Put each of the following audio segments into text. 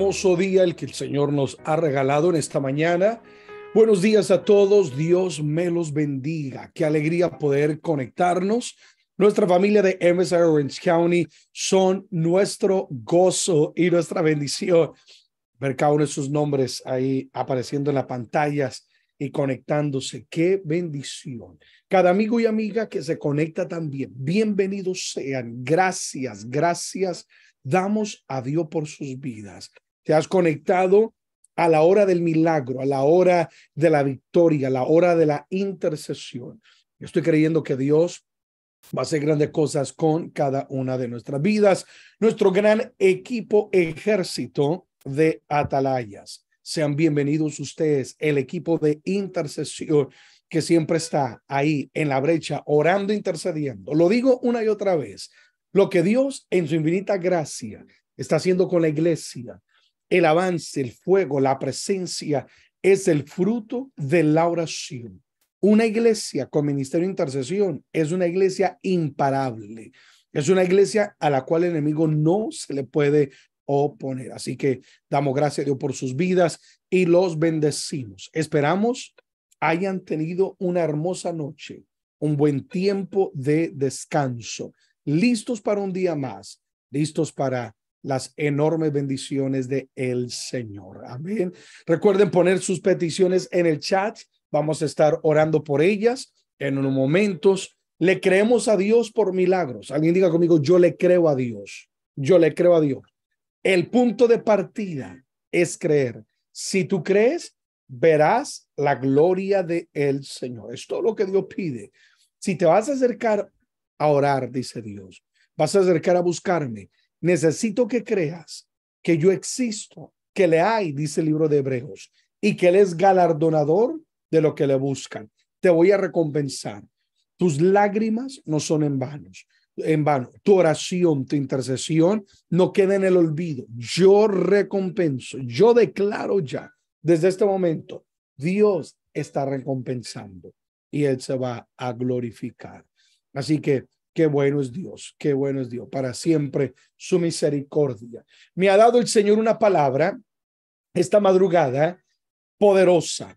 Hermoso día el que el Señor nos ha regalado en esta mañana. Buenos días a todos. Dios me los bendiga. Qué alegría poder conectarnos. Nuestra familia de MSI Orange County son nuestro gozo y nuestra bendición. Ver cada uno de sus nombres ahí apareciendo en las pantallas y conectándose. Qué bendición. Cada amigo y amiga que se conecta también, bienvenidos sean. Gracias, gracias damos a Dios por sus vidas. Te has conectado a la hora del milagro, a la hora de la victoria, a la hora de la intercesión. Estoy creyendo que Dios va a hacer grandes cosas con cada una de nuestras vidas. Nuestro gran equipo ejército de atalayas. Sean bienvenidos ustedes, el equipo de intercesión que siempre está ahí en la brecha, orando, intercediendo. Lo digo una y otra vez. Lo que Dios en su infinita gracia está haciendo con la iglesia, el avance, el fuego, la presencia, es el fruto de la oración. Una iglesia con ministerio de intercesión es una iglesia imparable. Es una iglesia a la cual el enemigo no se le puede oponer. Así que damos gracias a Dios por sus vidas y los bendecimos. Esperamos hayan tenido una hermosa noche, un buen tiempo de descanso listos para un día más, listos para las enormes bendiciones de el Señor. Amén. Recuerden poner sus peticiones en el chat. Vamos a estar orando por ellas en unos momentos. Le creemos a Dios por milagros. Alguien diga conmigo, yo le creo a Dios. Yo le creo a Dios. El punto de partida es creer. Si tú crees, verás la gloria de el Señor. Es todo lo que Dios pide. Si te vas a acercar a orar, dice Dios. Vas a acercar a buscarme. Necesito que creas que yo existo, que le hay, dice el libro de Hebreos, y que Él es galardonador de lo que le buscan. Te voy a recompensar. Tus lágrimas no son en vanos, en vano. Tu oración, tu intercesión no queda en el olvido. Yo recompenso, yo declaro ya, desde este momento, Dios está recompensando y Él se va a glorificar. Así que qué bueno es Dios, qué bueno es Dios, para siempre su misericordia. Me ha dado el Señor una palabra esta madrugada poderosa,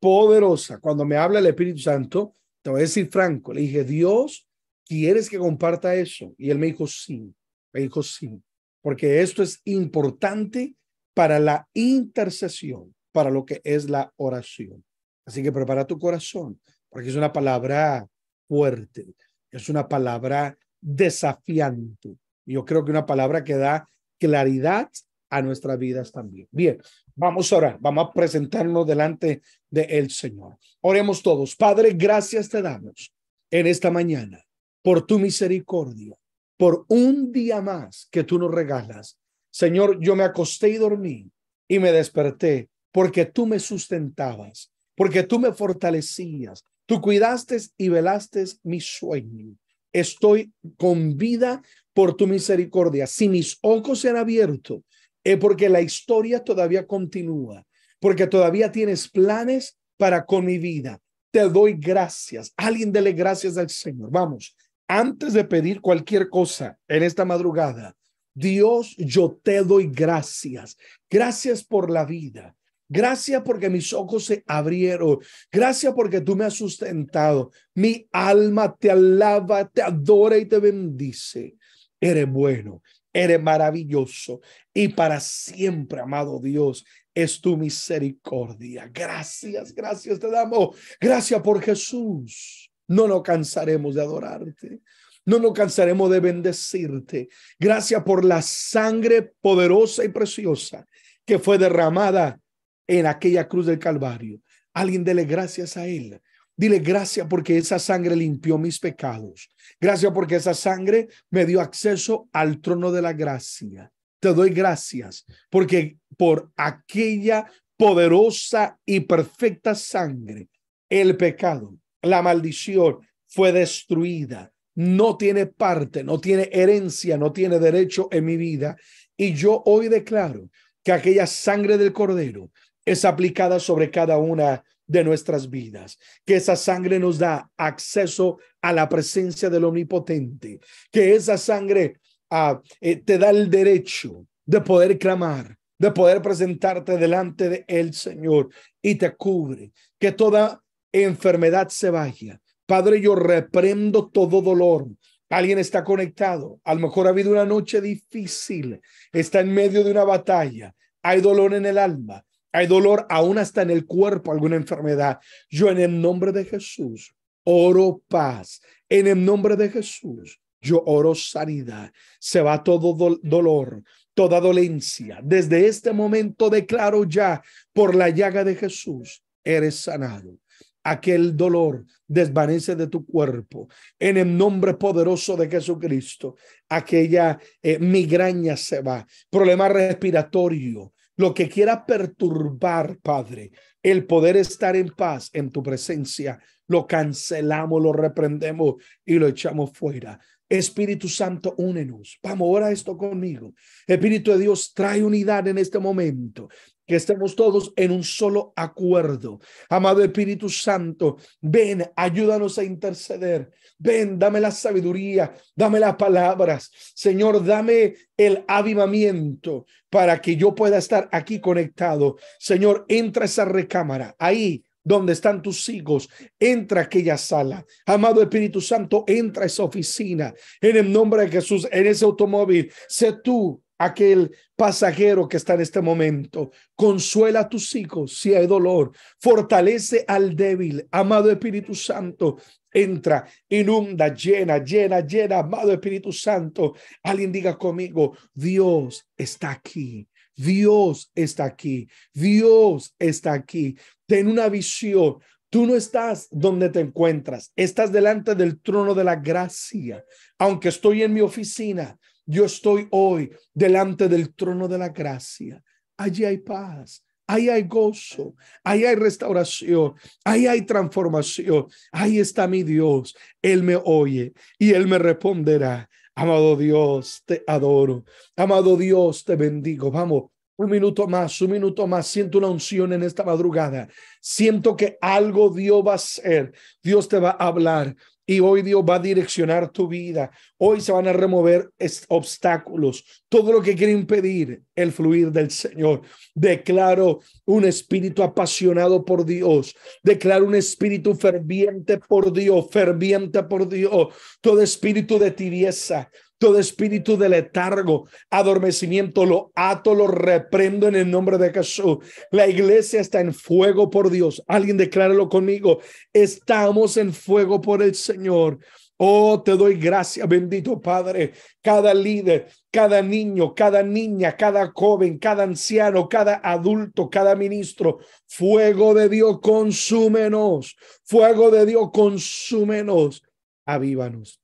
poderosa. Cuando me habla el Espíritu Santo, te voy a decir franco, le dije, Dios, ¿quieres que comparta eso? Y él me dijo, sí, me dijo, sí, porque esto es importante para la intercesión, para lo que es la oración. Así que prepara tu corazón, porque es una palabra fuerte es una palabra desafiante. Yo creo que una palabra que da claridad a nuestras vidas también. Bien, vamos a orar, vamos a presentarnos delante del el Señor. Oremos todos. Padre, gracias te damos en esta mañana por tu misericordia, por un día más que tú nos regalas. Señor, yo me acosté y dormí y me desperté porque tú me sustentabas, porque tú me fortalecías, Tú cuidaste y velaste mi sueño. Estoy con vida por tu misericordia. Si mis ojos se han abierto, es porque la historia todavía continúa, porque todavía tienes planes para con mi vida. Te doy gracias. Alguien dele gracias al Señor. Vamos, antes de pedir cualquier cosa en esta madrugada, Dios, yo te doy gracias. Gracias por la vida. Gracias porque mis ojos se abrieron. Gracias porque tú me has sustentado. Mi alma te alaba, te adora y te bendice. Eres bueno, eres maravilloso y para siempre, amado Dios, es tu misericordia. Gracias, gracias te damos. Gracias por Jesús. No nos cansaremos de adorarte. No nos cansaremos de bendecirte. Gracias por la sangre poderosa y preciosa que fue derramada en aquella cruz del Calvario. Alguien dele gracias a Él. Dile gracias porque esa sangre limpió mis pecados. Gracias porque esa sangre me dio acceso al trono de la gracia. Te doy gracias porque por aquella poderosa y perfecta sangre, el pecado, la maldición fue destruida. No tiene parte, no tiene herencia, no tiene derecho en mi vida. Y yo hoy declaro que aquella sangre del cordero es aplicada sobre cada una de nuestras vidas, que esa sangre nos da acceso a la presencia del Omnipotente, que esa sangre ah, eh, te da el derecho de poder clamar, de poder presentarte delante de el Señor y te cubre. Que toda enfermedad se vaya. Padre, yo reprendo todo dolor. Alguien está conectado. A lo mejor ha habido una noche difícil. Está en medio de una batalla. Hay dolor en el alma. Hay dolor aún hasta en el cuerpo, alguna enfermedad. Yo en el nombre de Jesús oro paz. En el nombre de Jesús yo oro sanidad. Se va todo dolor, toda dolencia. Desde este momento declaro ya por la llaga de Jesús, eres sanado. Aquel dolor desvanece de tu cuerpo en el nombre poderoso de Jesucristo. Aquella eh, migraña se va, problema respiratorio, lo que quiera perturbar, Padre, el poder estar en paz en tu presencia, lo cancelamos, lo reprendemos y lo echamos fuera. Espíritu Santo, únenos. Vamos, ahora esto conmigo. Espíritu de Dios, trae unidad en este momento. Que estemos todos en un solo acuerdo. Amado Espíritu Santo, ven, ayúdanos a interceder. Ven, dame la sabiduría, dame las palabras. Señor, dame el avivamiento para que yo pueda estar aquí conectado. Señor, entra esa recámara. Ahí donde están tus hijos, entra aquella sala. Amado Espíritu Santo, entra esa oficina. En el nombre de Jesús, en ese automóvil, sé tú aquel pasajero que está en este momento. Consuela a tus hijos si hay dolor. Fortalece al débil. Amado Espíritu Santo, entra, inunda, llena, llena, llena. Amado Espíritu Santo, alguien diga conmigo, Dios está aquí. Dios está aquí. Dios está aquí. Ten una visión. Tú no estás donde te encuentras. Estás delante del trono de la gracia. Aunque estoy en mi oficina, yo estoy hoy delante del trono de la gracia. Allí hay paz. Ahí hay gozo, ahí hay restauración, ahí hay transformación. Ahí está mi Dios. Él me oye y Él me responderá. Amado Dios, te adoro. Amado Dios, te bendigo. Vamos, un minuto más, un minuto más. Siento una unción en esta madrugada. Siento que algo Dios va a hacer. Dios te va a hablar. Y hoy Dios va a direccionar tu vida. Hoy se van a remover obstáculos, todo lo que quiere impedir el fluir del Señor. Declaro un espíritu apasionado por Dios. Declaro un espíritu ferviente por Dios, ferviente por Dios. Todo espíritu de tibieza, todo espíritu de letargo, adormecimiento, lo ato, lo reprendo en el nombre de Jesús. La iglesia está en fuego por Dios. Alguien decláralo conmigo. Estamos en fuego por el Señor. Oh, te doy gracias, bendito Padre. Cada líder, cada niño, cada niña, cada joven, cada anciano, cada adulto, cada ministro. Fuego de Dios, consúmenos. Fuego de Dios, consúmenos. Avívanos.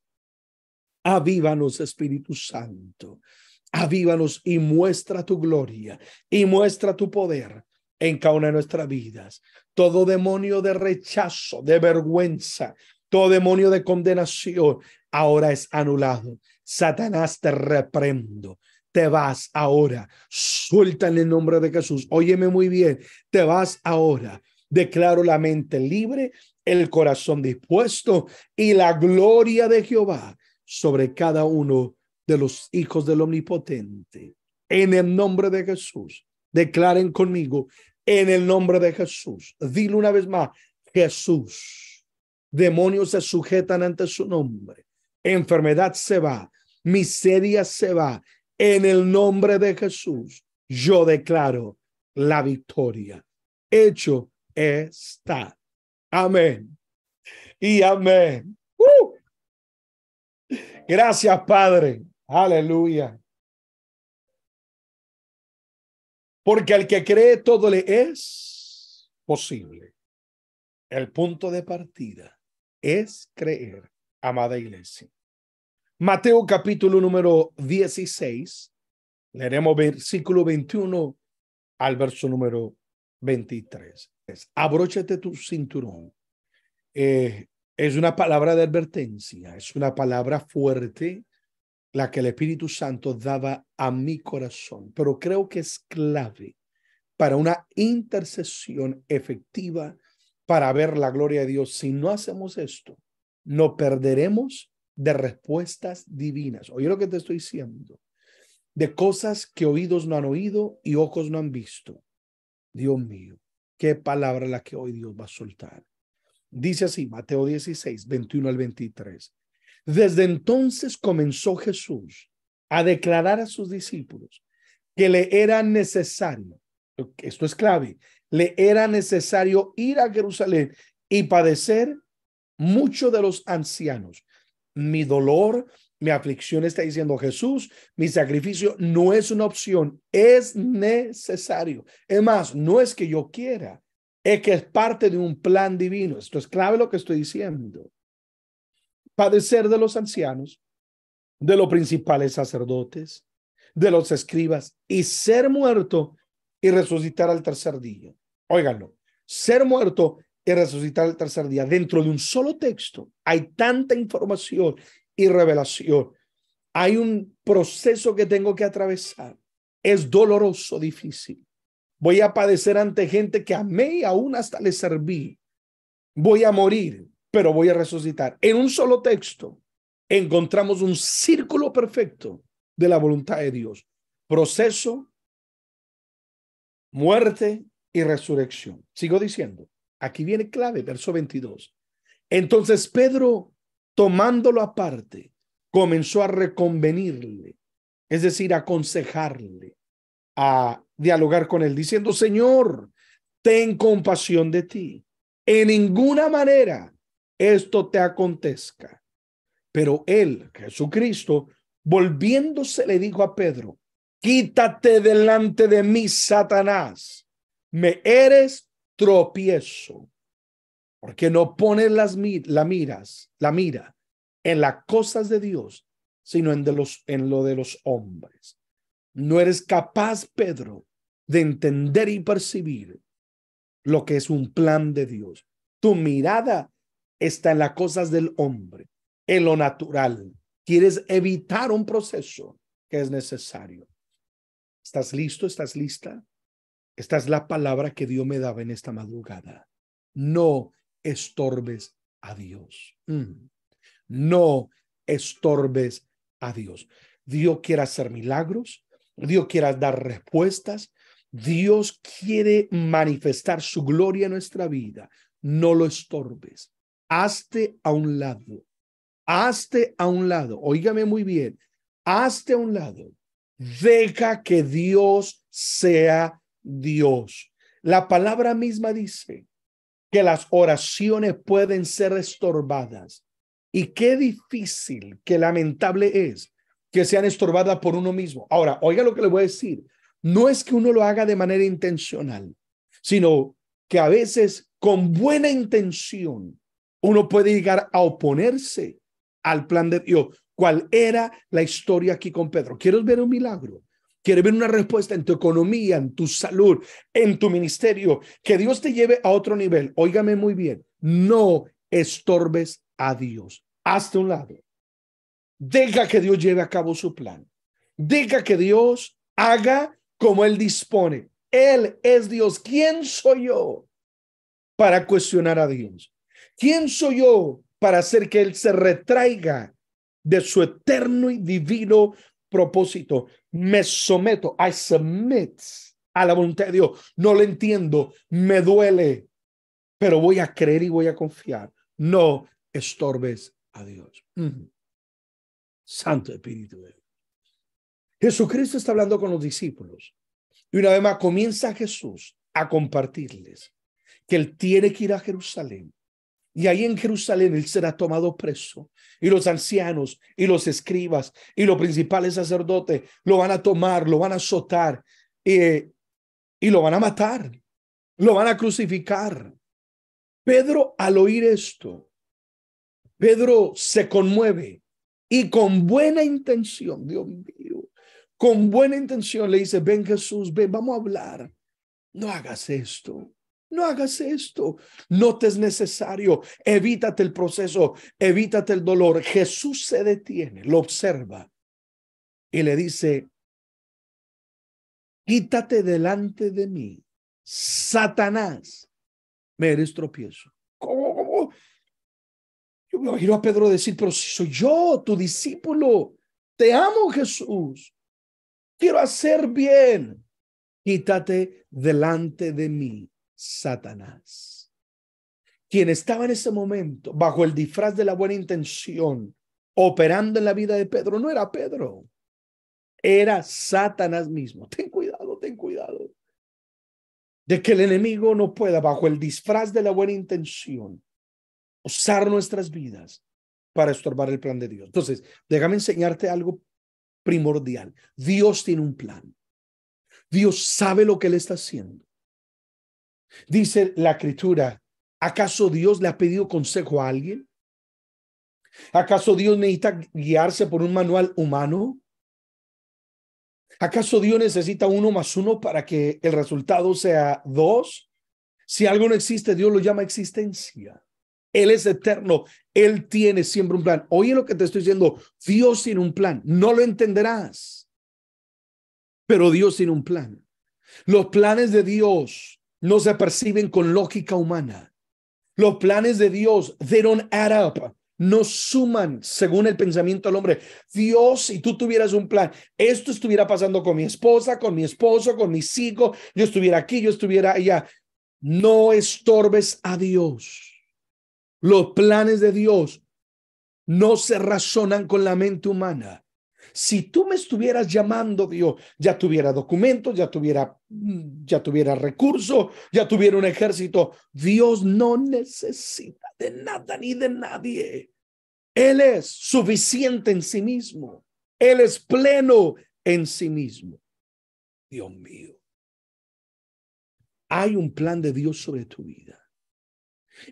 Avívanos, Espíritu Santo. Avívanos y muestra tu gloria y muestra tu poder en cada una de nuestras vidas. Todo demonio de rechazo, de vergüenza, todo demonio de condenación ahora es anulado. Satanás te reprendo. Te vas ahora. Suelta en el nombre de Jesús. Óyeme muy bien. Te vas ahora. Declaro la mente libre, el corazón dispuesto y la gloria de Jehová sobre cada uno de los hijos del Omnipotente. En el nombre de Jesús, declaren conmigo, en el nombre de Jesús. Dile una vez más, Jesús. Demonios se sujetan ante su nombre. Enfermedad se va, miseria se va. En el nombre de Jesús, yo declaro la victoria. Hecho está. Amén. Y amén. Gracias, Padre. Aleluya. Porque al que cree todo le es posible. El punto de partida es creer, amada iglesia. Mateo capítulo número 16, leeremos versículo 21 al verso número 23. Abróchate tu cinturón. Eh, es una palabra de advertencia, es una palabra fuerte la que el Espíritu Santo daba a mi corazón, pero creo que es clave para una intercesión efectiva para ver la gloria de Dios. Si no hacemos esto, no perderemos de respuestas divinas. Oye lo que te estoy diciendo. de cosas que oídos no han oído y ojos no han visto. Dios mío, qué palabra la que hoy Dios va a soltar. Dice así, Mateo 16, 21 al 23. Desde entonces comenzó Jesús a declarar a sus discípulos que le era necesario, esto es clave, le era necesario ir a Jerusalén y padecer mucho de los ancianos. Mi dolor, mi aflicción está diciendo Jesús, mi sacrificio no es una opción, es necesario. Es más, no es que yo quiera, es que es parte de un plan divino. Esto es clave lo que estoy diciendo. Padecer de los ancianos, de los principales sacerdotes, de los escribas y ser muerto y resucitar al tercer día. Óiganlo, ser muerto y resucitar al tercer día. Dentro de un solo texto hay tanta información y revelación. Hay un proceso que tengo que atravesar. Es doloroso, difícil. Voy a padecer ante gente que amé y aún hasta le serví. Voy a morir, pero voy a resucitar. En un solo texto encontramos un círculo perfecto de la voluntad de Dios. Proceso, muerte y resurrección. Sigo diciendo, aquí viene clave, verso 22. Entonces Pedro, tomándolo aparte, comenzó a reconvenirle, es decir, aconsejarle, a dialogar con él, diciendo, Señor, ten compasión de ti. En ninguna manera esto te acontezca. Pero él, Jesucristo, Volviéndose le dijo a Pedro, quítate delante de mí, Satanás, me eres tropiezo, porque no pones las la miras, la mira en las cosas de Dios, sino en, de los, en lo de los hombres. No eres capaz, Pedro, de entender y percibir lo que es un plan de Dios. Tu mirada está en las cosas del hombre, en lo natural, Quieres evitar un proceso que es necesario. ¿Estás listo? ¿Estás lista? Esta es la palabra que Dios me daba en esta madrugada. No estorbes a Dios. Mm. No estorbes a Dios. Dios quiere hacer milagros. Dios quiere dar respuestas. Dios quiere manifestar su gloria en nuestra vida. No lo estorbes. Hazte a un lado hazte a un lado, oígame muy bien, hazte a un lado, deja que Dios sea Dios. La palabra misma dice que las oraciones pueden ser estorbadas. Y qué difícil, qué lamentable es que sean estorbadas por uno mismo. Ahora, oiga lo que le voy a decir. No es que uno lo haga de manera intencional, sino que a veces con buena intención uno puede llegar a oponerse al plan de Dios. ¿Cuál era la historia aquí con Pedro? ¿Quieres ver un milagro? ¿Quieres ver una respuesta en tu economía, en tu salud, en tu ministerio? Que Dios te lleve a otro nivel. Óigame muy bien. No estorbes a Dios. Hazte un lado. Deja que Dios lleve a cabo su plan. Deja que Dios haga como Él dispone. Él es Dios. ¿Quién soy yo para cuestionar a Dios? ¿Quién soy yo para hacer que Él se retraiga de su eterno y divino propósito. Me someto, I submit a la voluntad de Dios. No lo entiendo, me duele, pero voy a creer y voy a confiar. No estorbes a Dios. Santo Espíritu de Dios. Jesucristo está hablando con los discípulos y una vez más comienza Jesús a compartirles que él tiene que ir a Jerusalén y ahí en Jerusalén él será tomado preso. Y los ancianos y los escribas y los principales sacerdotes lo van a tomar, lo van a azotar eh, y lo van a matar. Lo van a crucificar. Pedro al oír esto, Pedro se conmueve y con buena intención, Dios mío, con buena intención le dice, ven Jesús, ven, vamos a hablar. No hagas esto. No hagas esto. No te es necesario. Evítate el proceso. Evítate el dolor. Jesús se detiene, lo observa y le dice, quítate delante de mí, Satanás, me eres tropiezo. ¿Cómo, Yo me imagino a Pedro decir, pero si soy yo, tu discípulo, te amo Jesús. Quiero hacer bien. Quítate delante de mí, Satanás. Quien estaba en ese momento bajo el disfraz de la buena intención, operando en la vida de Pedro, no era Pedro, era Satanás mismo. Ten cuidado, ten cuidado. De que el enemigo no pueda, bajo el disfraz de la buena intención, usar nuestras vidas para estorbar el plan de Dios. Entonces, déjame enseñarte algo primordial. Dios tiene un plan. Dios sabe lo que Él está haciendo. Dice la escritura, ¿acaso Dios le ha pedido consejo a alguien? ¿Acaso Dios necesita guiarse por un manual humano? ¿Acaso Dios necesita uno más uno para que el resultado sea dos? Si algo no existe, Dios lo llama existencia. Él es eterno. Él tiene siempre un plan. Oye lo que te estoy diciendo. Dios tiene un plan. No lo entenderás. Pero Dios tiene un plan. Los planes de Dios no se perciben con lógica humana. Los planes de Dios, they don't add up. No suman según el pensamiento del hombre. Dios, si tú tuvieras un plan, esto estuviera pasando con mi esposa, con mi esposo, con mis hijos, yo estuviera aquí, yo estuviera allá. No estorbes a Dios. Los planes de Dios no se razonan con la mente humana. Si tú me estuvieras llamando, Dios, ya tuviera documentos, ya tuviera, ya tuviera recursos, ya tuviera un ejército. Dios no necesita de nada ni de nadie. Él es suficiente en sí mismo. Él es pleno en sí mismo. Dios mío. Hay un plan de Dios sobre tu vida.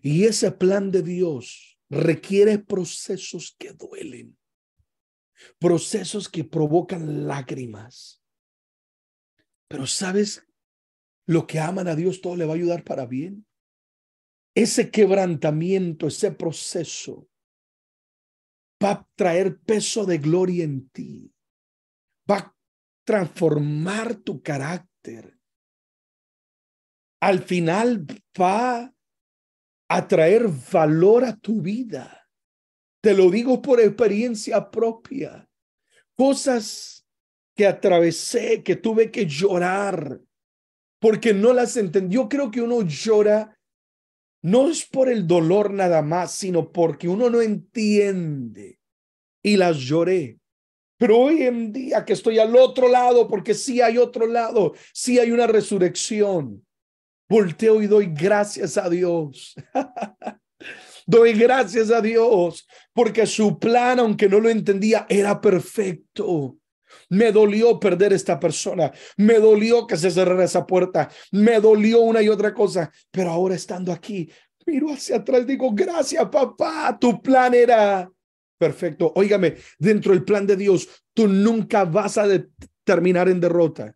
Y ese plan de Dios requiere procesos que duelen, procesos que provocan lágrimas. Pero sabes, lo que aman a Dios todo le va a ayudar para bien. Ese quebrantamiento, ese proceso va a traer peso de gloria en ti. Va a transformar tu carácter. Al final va atraer valor a tu vida. Te lo digo por experiencia propia. Cosas que atravesé, que tuve que llorar porque no las entendí. Yo creo que uno llora no es por el dolor nada más, sino porque uno no entiende. Y las lloré. Pero hoy en día que estoy al otro lado, porque sí hay otro lado, sí hay una resurrección, volteo y doy gracias a Dios. doy gracias a Dios porque su plan, aunque no lo entendía, era perfecto. Me dolió perder esta persona, me dolió que se cerrara esa puerta, me dolió una y otra cosa, pero ahora estando aquí, miro hacia atrás, digo, gracias papá, tu plan era perfecto. Óigame, dentro del plan de Dios, tú nunca vas a terminar en derrota.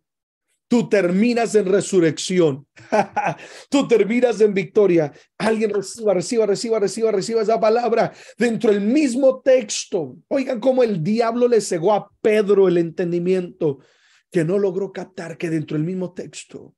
Tú terminas en resurrección. Tú terminas en victoria. Alguien reciba, reciba, reciba, reciba, reciba esa palabra dentro del mismo texto. Oigan cómo el diablo le cegó a Pedro el entendimiento que no logró captar que dentro del mismo texto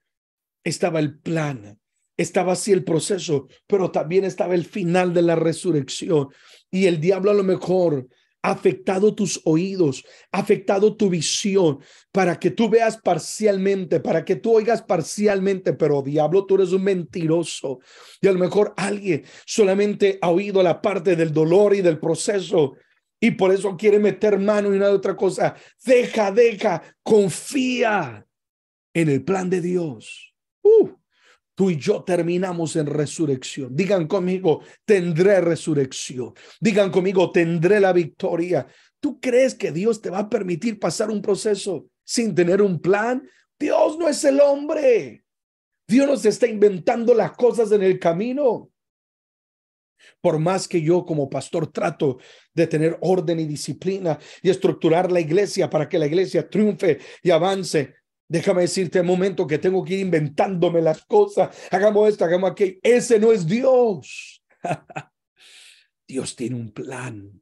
estaba el plan, estaba así el proceso, pero también estaba el final de la resurrección. Y el diablo a lo mejor afectado tus oídos, afectado tu visión, para que tú veas parcialmente, para que tú oigas parcialmente, pero diablo, tú eres un mentiroso. Y a lo mejor alguien solamente ha oído la parte del dolor y del proceso y por eso quiere meter mano y otra cosa. Deja, deja, confía en el plan de Dios. Uh, tú y yo terminamos en resurrección. Digan conmigo, tendré resurrección. Digan conmigo, tendré la victoria. ¿Tú crees que Dios te va a permitir pasar un proceso sin tener un plan? Dios no es el hombre. Dios nos está inventando las cosas en el camino. Por más que yo como pastor trato de tener orden y disciplina y estructurar la iglesia para que la iglesia triunfe y avance, Déjame decirte un momento que tengo que ir inventándome las cosas. Hagamos esto, hagamos aquello. Ese no es Dios. Dios tiene un plan.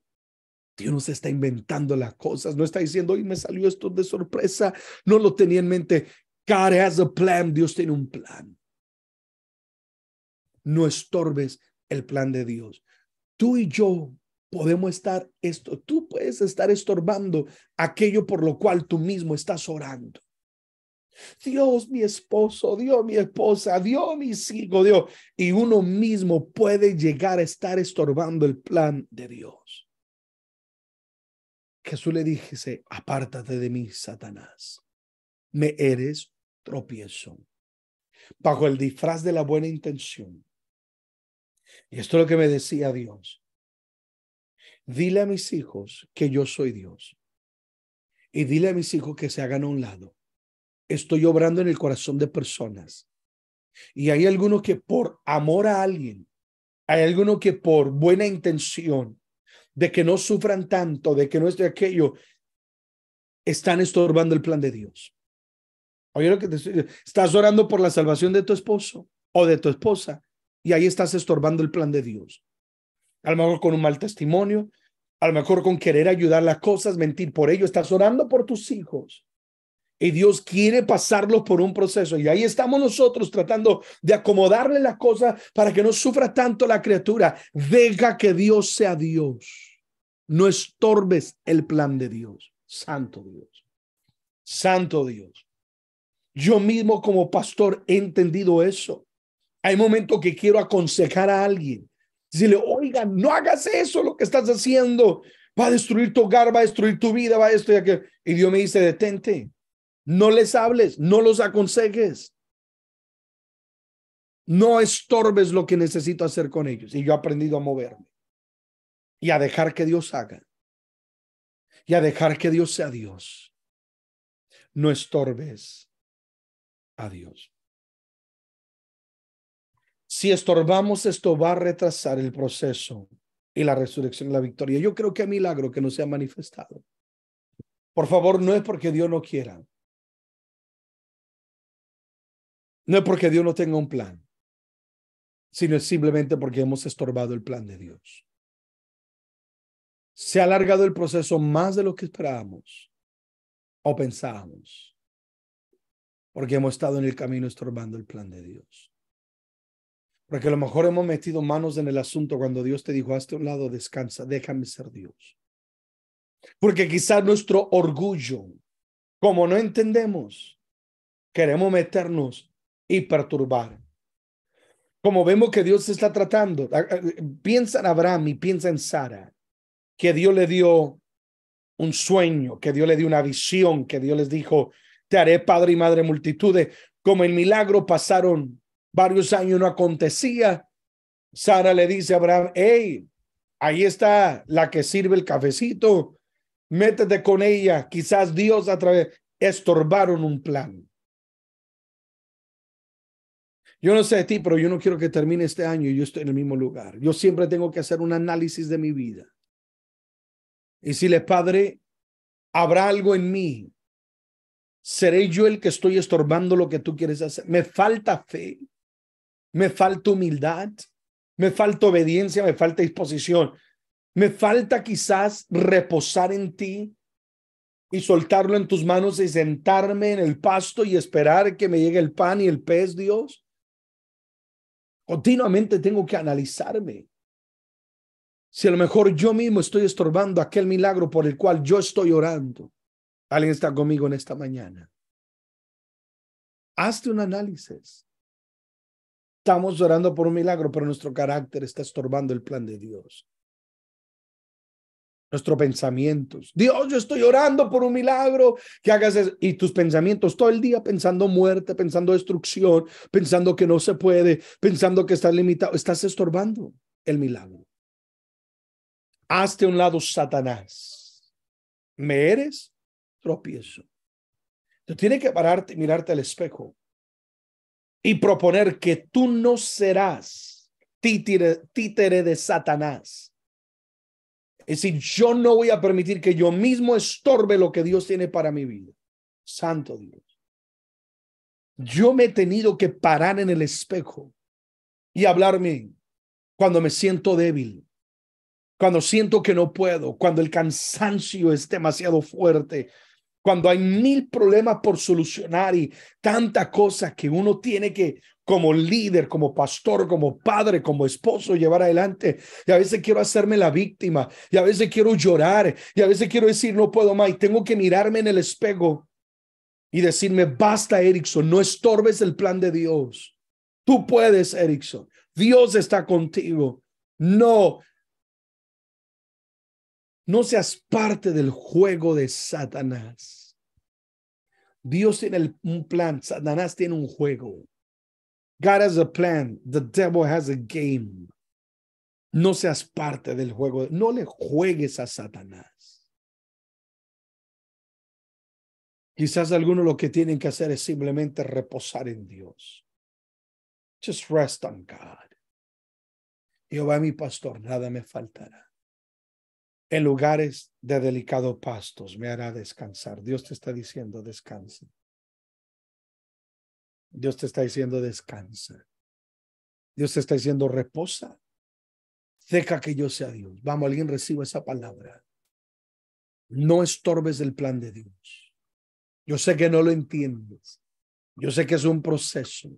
Dios no se está inventando las cosas. No está diciendo, hoy me salió esto de sorpresa. No lo tenía en mente. God has a plan. Dios tiene un plan. No estorbes el plan de Dios. Tú y yo podemos estar esto, tú puedes estar estorbando aquello por lo cual tú mismo estás orando. Dios, mi esposo, Dios, mi esposa, Dios, mis hijos, Dios. Y uno mismo puede llegar a estar estorbando el plan de Dios. Jesús le dijese, apártate de mí, Satanás. Me eres tropiezo. Bajo el disfraz de la buena intención. Y esto es lo que me decía Dios. Dile a mis hijos que yo soy Dios. Y dile a mis hijos que se hagan a un lado estoy obrando en el corazón de personas. Y hay algunos que por amor a alguien, hay algunos que por buena intención, de que no sufran tanto, de que no esté aquello, están estorbando el plan de Dios. Oye lo que te estoy estás orando por la salvación de tu esposo o de tu esposa y ahí estás estorbando el plan de Dios. A lo mejor con un mal testimonio, a lo mejor con querer ayudar las cosas, mentir por ello, estás orando por tus hijos y Dios quiere pasarlos por un proceso. Y ahí estamos nosotros tratando de acomodarle la cosa para que no sufra tanto la criatura. Deja que Dios sea Dios. No estorbes el plan de Dios. Santo Dios. Santo Dios. Yo mismo como pastor he entendido eso. Hay momentos que quiero aconsejar a alguien. Decirle, oiga, no hagas eso, lo que estás haciendo. Va a destruir tu hogar, va a destruir tu vida, va a esto y aquello. Y Dios me dice, detente. No les hables, no los aconsejes. No estorbes lo que necesito hacer con ellos. Y yo he aprendido a moverme y a dejar que Dios haga y a dejar que Dios sea Dios. No estorbes a Dios. Si estorbamos esto va a retrasar el proceso y la resurrección y la victoria. Yo creo que hay milagro que no se ha manifestado. Por favor, no es porque Dios no quiera. No es porque Dios no tenga un plan, sino es simplemente porque hemos estorbado el plan de Dios. Se ha alargado el proceso más de lo que esperábamos o pensábamos, porque hemos estado en el camino estorbando el plan de Dios. Porque a lo mejor hemos metido manos en el asunto cuando Dios te dijo, hazte un lado, descansa, déjame ser Dios. Porque quizás nuestro orgullo, como no entendemos, queremos meternos y perturbar. Como vemos que Dios está tratando, piensa en Abraham y piensa en Sara, que Dios le dio un sueño, que Dios le dio una visión, que Dios les dijo, te haré padre y madre multitudes. Como el milagro pasaron varios años, no acontecía. Sara le dice a Abraham, hey, ahí está la que sirve el cafecito, métete con ella, quizás Dios a través, estorbaron un plan. Yo no sé de ti, pero yo no quiero que termine este año y yo estoy en el mismo lugar. Yo siempre tengo que hacer un análisis de mi vida. Y si le Padre, habrá algo en mí. ¿Seré yo el que estoy estorbando lo que tú quieres hacer? Me falta fe, me falta humildad, me falta obediencia, me falta disposición. Me falta quizás reposar en ti y soltarlo en tus manos y sentarme en el pasto y esperar que me llegue el pan y el pez, Dios. Continuamente tengo que analizarme. Si a lo mejor yo mismo estoy estorbando aquel milagro por el cual yo estoy orando. Alguien está conmigo en esta mañana. Hazte un análisis. Estamos orando por un milagro, pero nuestro carácter está estorbando el plan de Dios nuestros pensamientos. Dios, yo estoy orando por un milagro, que hagas eso. Y tus pensamientos todo el día pensando muerte, pensando destrucción, pensando que no se puede, pensando que estás limitado. Estás estorbando el milagro. Hazte un lado, Satanás. ¿Me eres? Tropiezo. Tú tienes que pararte mirarte al espejo y proponer que tú no serás títere de Satanás es decir, yo no voy a permitir que yo mismo estorbe lo que Dios tiene para mi vida. Santo Dios. Yo me he tenido que parar en el espejo y hablarme cuando me siento débil, cuando siento que no puedo, cuando el cansancio es demasiado fuerte, cuando hay mil problemas por solucionar y tanta cosa que uno tiene que como líder, como pastor, como padre, como esposo, llevar adelante. Y a veces quiero hacerme la víctima, y a veces quiero llorar, y a veces quiero decir, no puedo más, y tengo que mirarme en el espejo y decirme, basta, Erickson, no estorbes el plan de Dios. Tú puedes, Erickson. Dios está contigo. No, no seas parte del juego de Satanás. Dios tiene un plan, Satanás tiene un juego. God has a plan, the devil has a game. No seas parte del juego, no le juegues a Satanás. Quizás algunos lo que tienen que hacer es simplemente reposar en Dios. Just rest on God. Jehová mi pastor, nada me faltará. En lugares de delicado pastos me hará descansar. Dios te está diciendo descansa. Dios te está diciendo descansa. Dios te está diciendo reposa. Deja que yo sea Dios. Vamos, alguien reciba esa palabra. No estorbes el plan de Dios. Yo sé que no lo entiendes. Yo sé que es un proceso.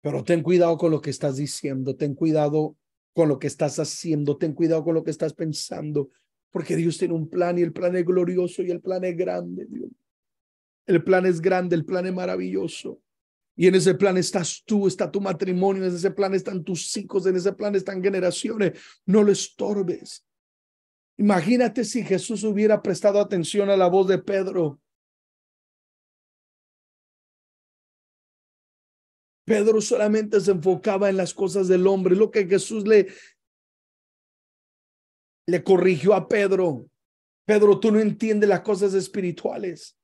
Pero ten cuidado con lo que estás diciendo, ten cuidado con lo que estás haciendo, ten cuidado con lo que estás pensando, porque Dios tiene un plan y el plan es glorioso y el plan es grande, Dios. El plan es grande, el plan es maravilloso. Y en ese plan estás tú, está tu matrimonio, en ese plan están tus hijos, en ese plan están generaciones. No lo estorbes. Imagínate si Jesús hubiera prestado atención a la voz de Pedro Pedro solamente se enfocaba en las cosas del hombre, lo que Jesús le, le corrigió a Pedro. Pedro, tú no entiendes las cosas espirituales.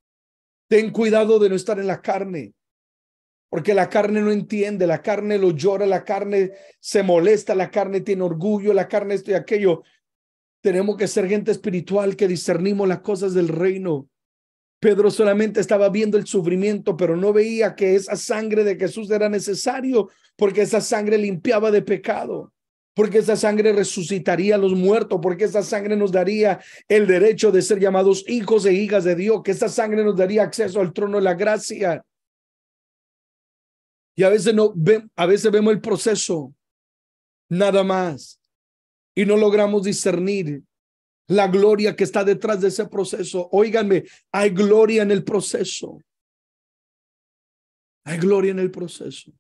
Ten cuidado de no estar en la carne, porque la carne no entiende, la carne lo llora, la carne se molesta, la carne tiene orgullo, la carne esto y aquello. Tenemos que ser gente espiritual que discernimos las cosas del reino. Pedro solamente estaba viendo el sufrimiento, pero no veía que esa sangre de Jesús era necesario, porque esa sangre limpiaba de pecado, porque esa sangre resucitaría a los muertos, porque esa sangre nos daría el derecho de ser llamados hijos e hijas de Dios, que esa sangre nos daría acceso al trono de la gracia. Y a veces no a veces vemos el proceso nada más y no logramos discernir la gloria que está detrás de ese proceso. Óiganme, hay gloria en el proceso. Hay gloria en el proceso.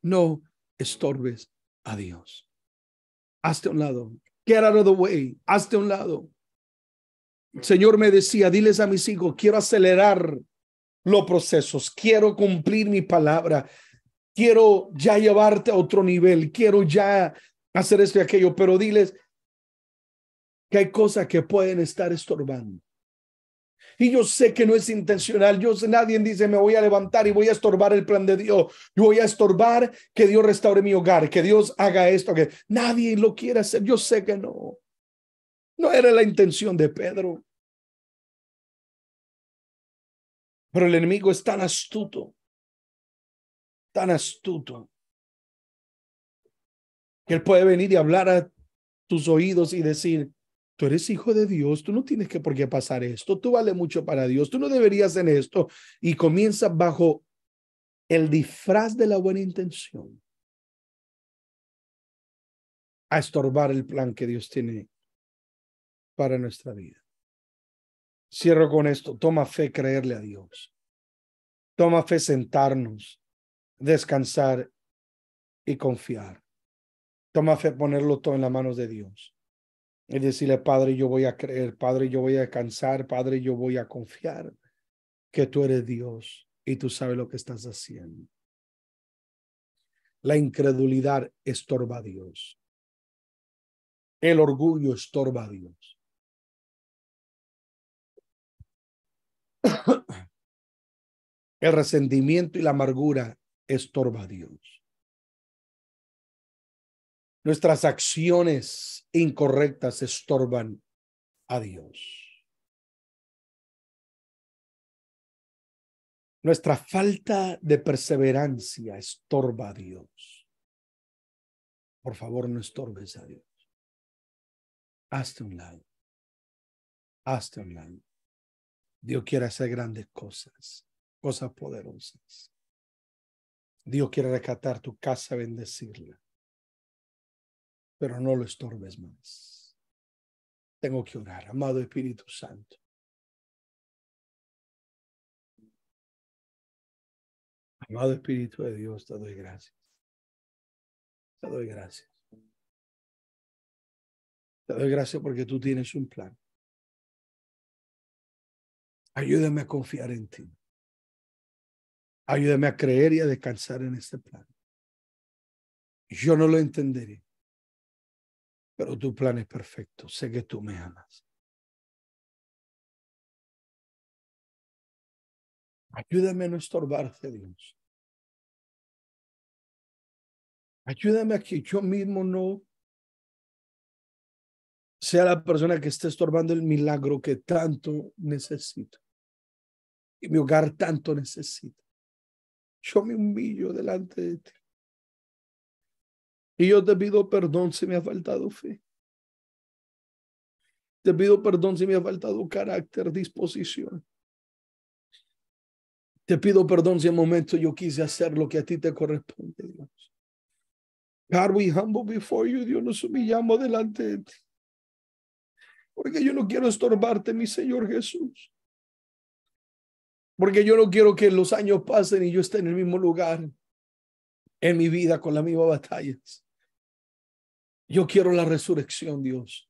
No estorbes a Dios. Hazte un lado. Get out of the way. Hazte un lado. Señor me decía, diles a mis hijos, quiero acelerar los procesos, quiero cumplir mi palabra, quiero ya llevarte a otro nivel, quiero ya hacer esto y aquello, pero diles, que hay cosas que pueden estar estorbando. Y yo sé que no es intencional. Yo sé, nadie dice, me voy a levantar y voy a estorbar el plan de Dios. Yo voy a estorbar que Dios restaure mi hogar, que Dios haga esto, que nadie lo quiere hacer. Yo sé que no. No era la intención de Pedro. Pero el enemigo es tan astuto, tan astuto, que él puede venir y hablar a tus oídos y decir, Tú eres hijo de Dios, tú no tienes que por qué pasar esto, tú vale mucho para Dios, tú no deberías en esto. Y comienza bajo el disfraz de la buena intención a estorbar el plan que Dios tiene para nuestra vida. Cierro con esto. Toma fe creerle a Dios. Toma fe sentarnos, descansar y confiar. Toma fe ponerlo todo en las manos de Dios. Y decirle, Padre, yo voy a creer, Padre, yo voy a descansar, Padre, yo voy a confiar que tú eres Dios y tú sabes lo que estás haciendo. La incredulidad estorba a Dios. El orgullo estorba a Dios. El resentimiento y la amargura estorba a Dios. Nuestras acciones incorrectas estorban a Dios. Nuestra falta de perseverancia estorba a Dios. Por favor, no estorbes a Dios. Hazte un lado. Hazte un lado. Dios quiere hacer grandes cosas, cosas poderosas. Dios quiere rescatar tu casa, bendecirla. Pero no lo estorbes más. Tengo que orar, amado Espíritu Santo. Amado Espíritu de Dios, te doy gracias. Te doy gracias. Te doy gracias porque tú tienes un plan. Ayúdame a confiar en ti. Ayúdame a creer y a descansar en este plan. Yo no lo entenderé, pero tu plan es perfecto. Sé que tú me amas. Ayúdame a no estorbarte, Dios. Ayúdame a que yo mismo no sea la persona que esté estorbando el milagro que tanto necesito y mi hogar tanto necesita. Yo me humillo delante de ti. Y yo te pido perdón si me ha faltado fe. Te pido perdón si me ha faltado carácter, disposición. Te pido perdón si en momento yo quise hacer lo que a ti te corresponde, Dios. God, we humble before you. Dios, nos humillamos delante de ti. Porque yo no quiero estorbarte, mi Señor Jesús. Porque yo no quiero que los años pasen y yo esté en el mismo lugar en mi vida con las mismas batallas. Yo quiero la resurrección, Dios.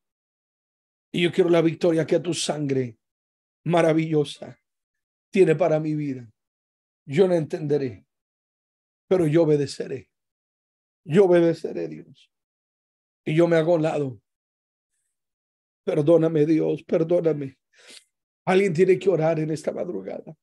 Y yo quiero la victoria que tu sangre maravillosa tiene para mi vida. Yo no entenderé, pero yo obedeceré. Yo obedeceré, Dios. Y yo me hago un lado. Perdóname, Dios, perdóname. Alguien tiene que orar en esta madrugada.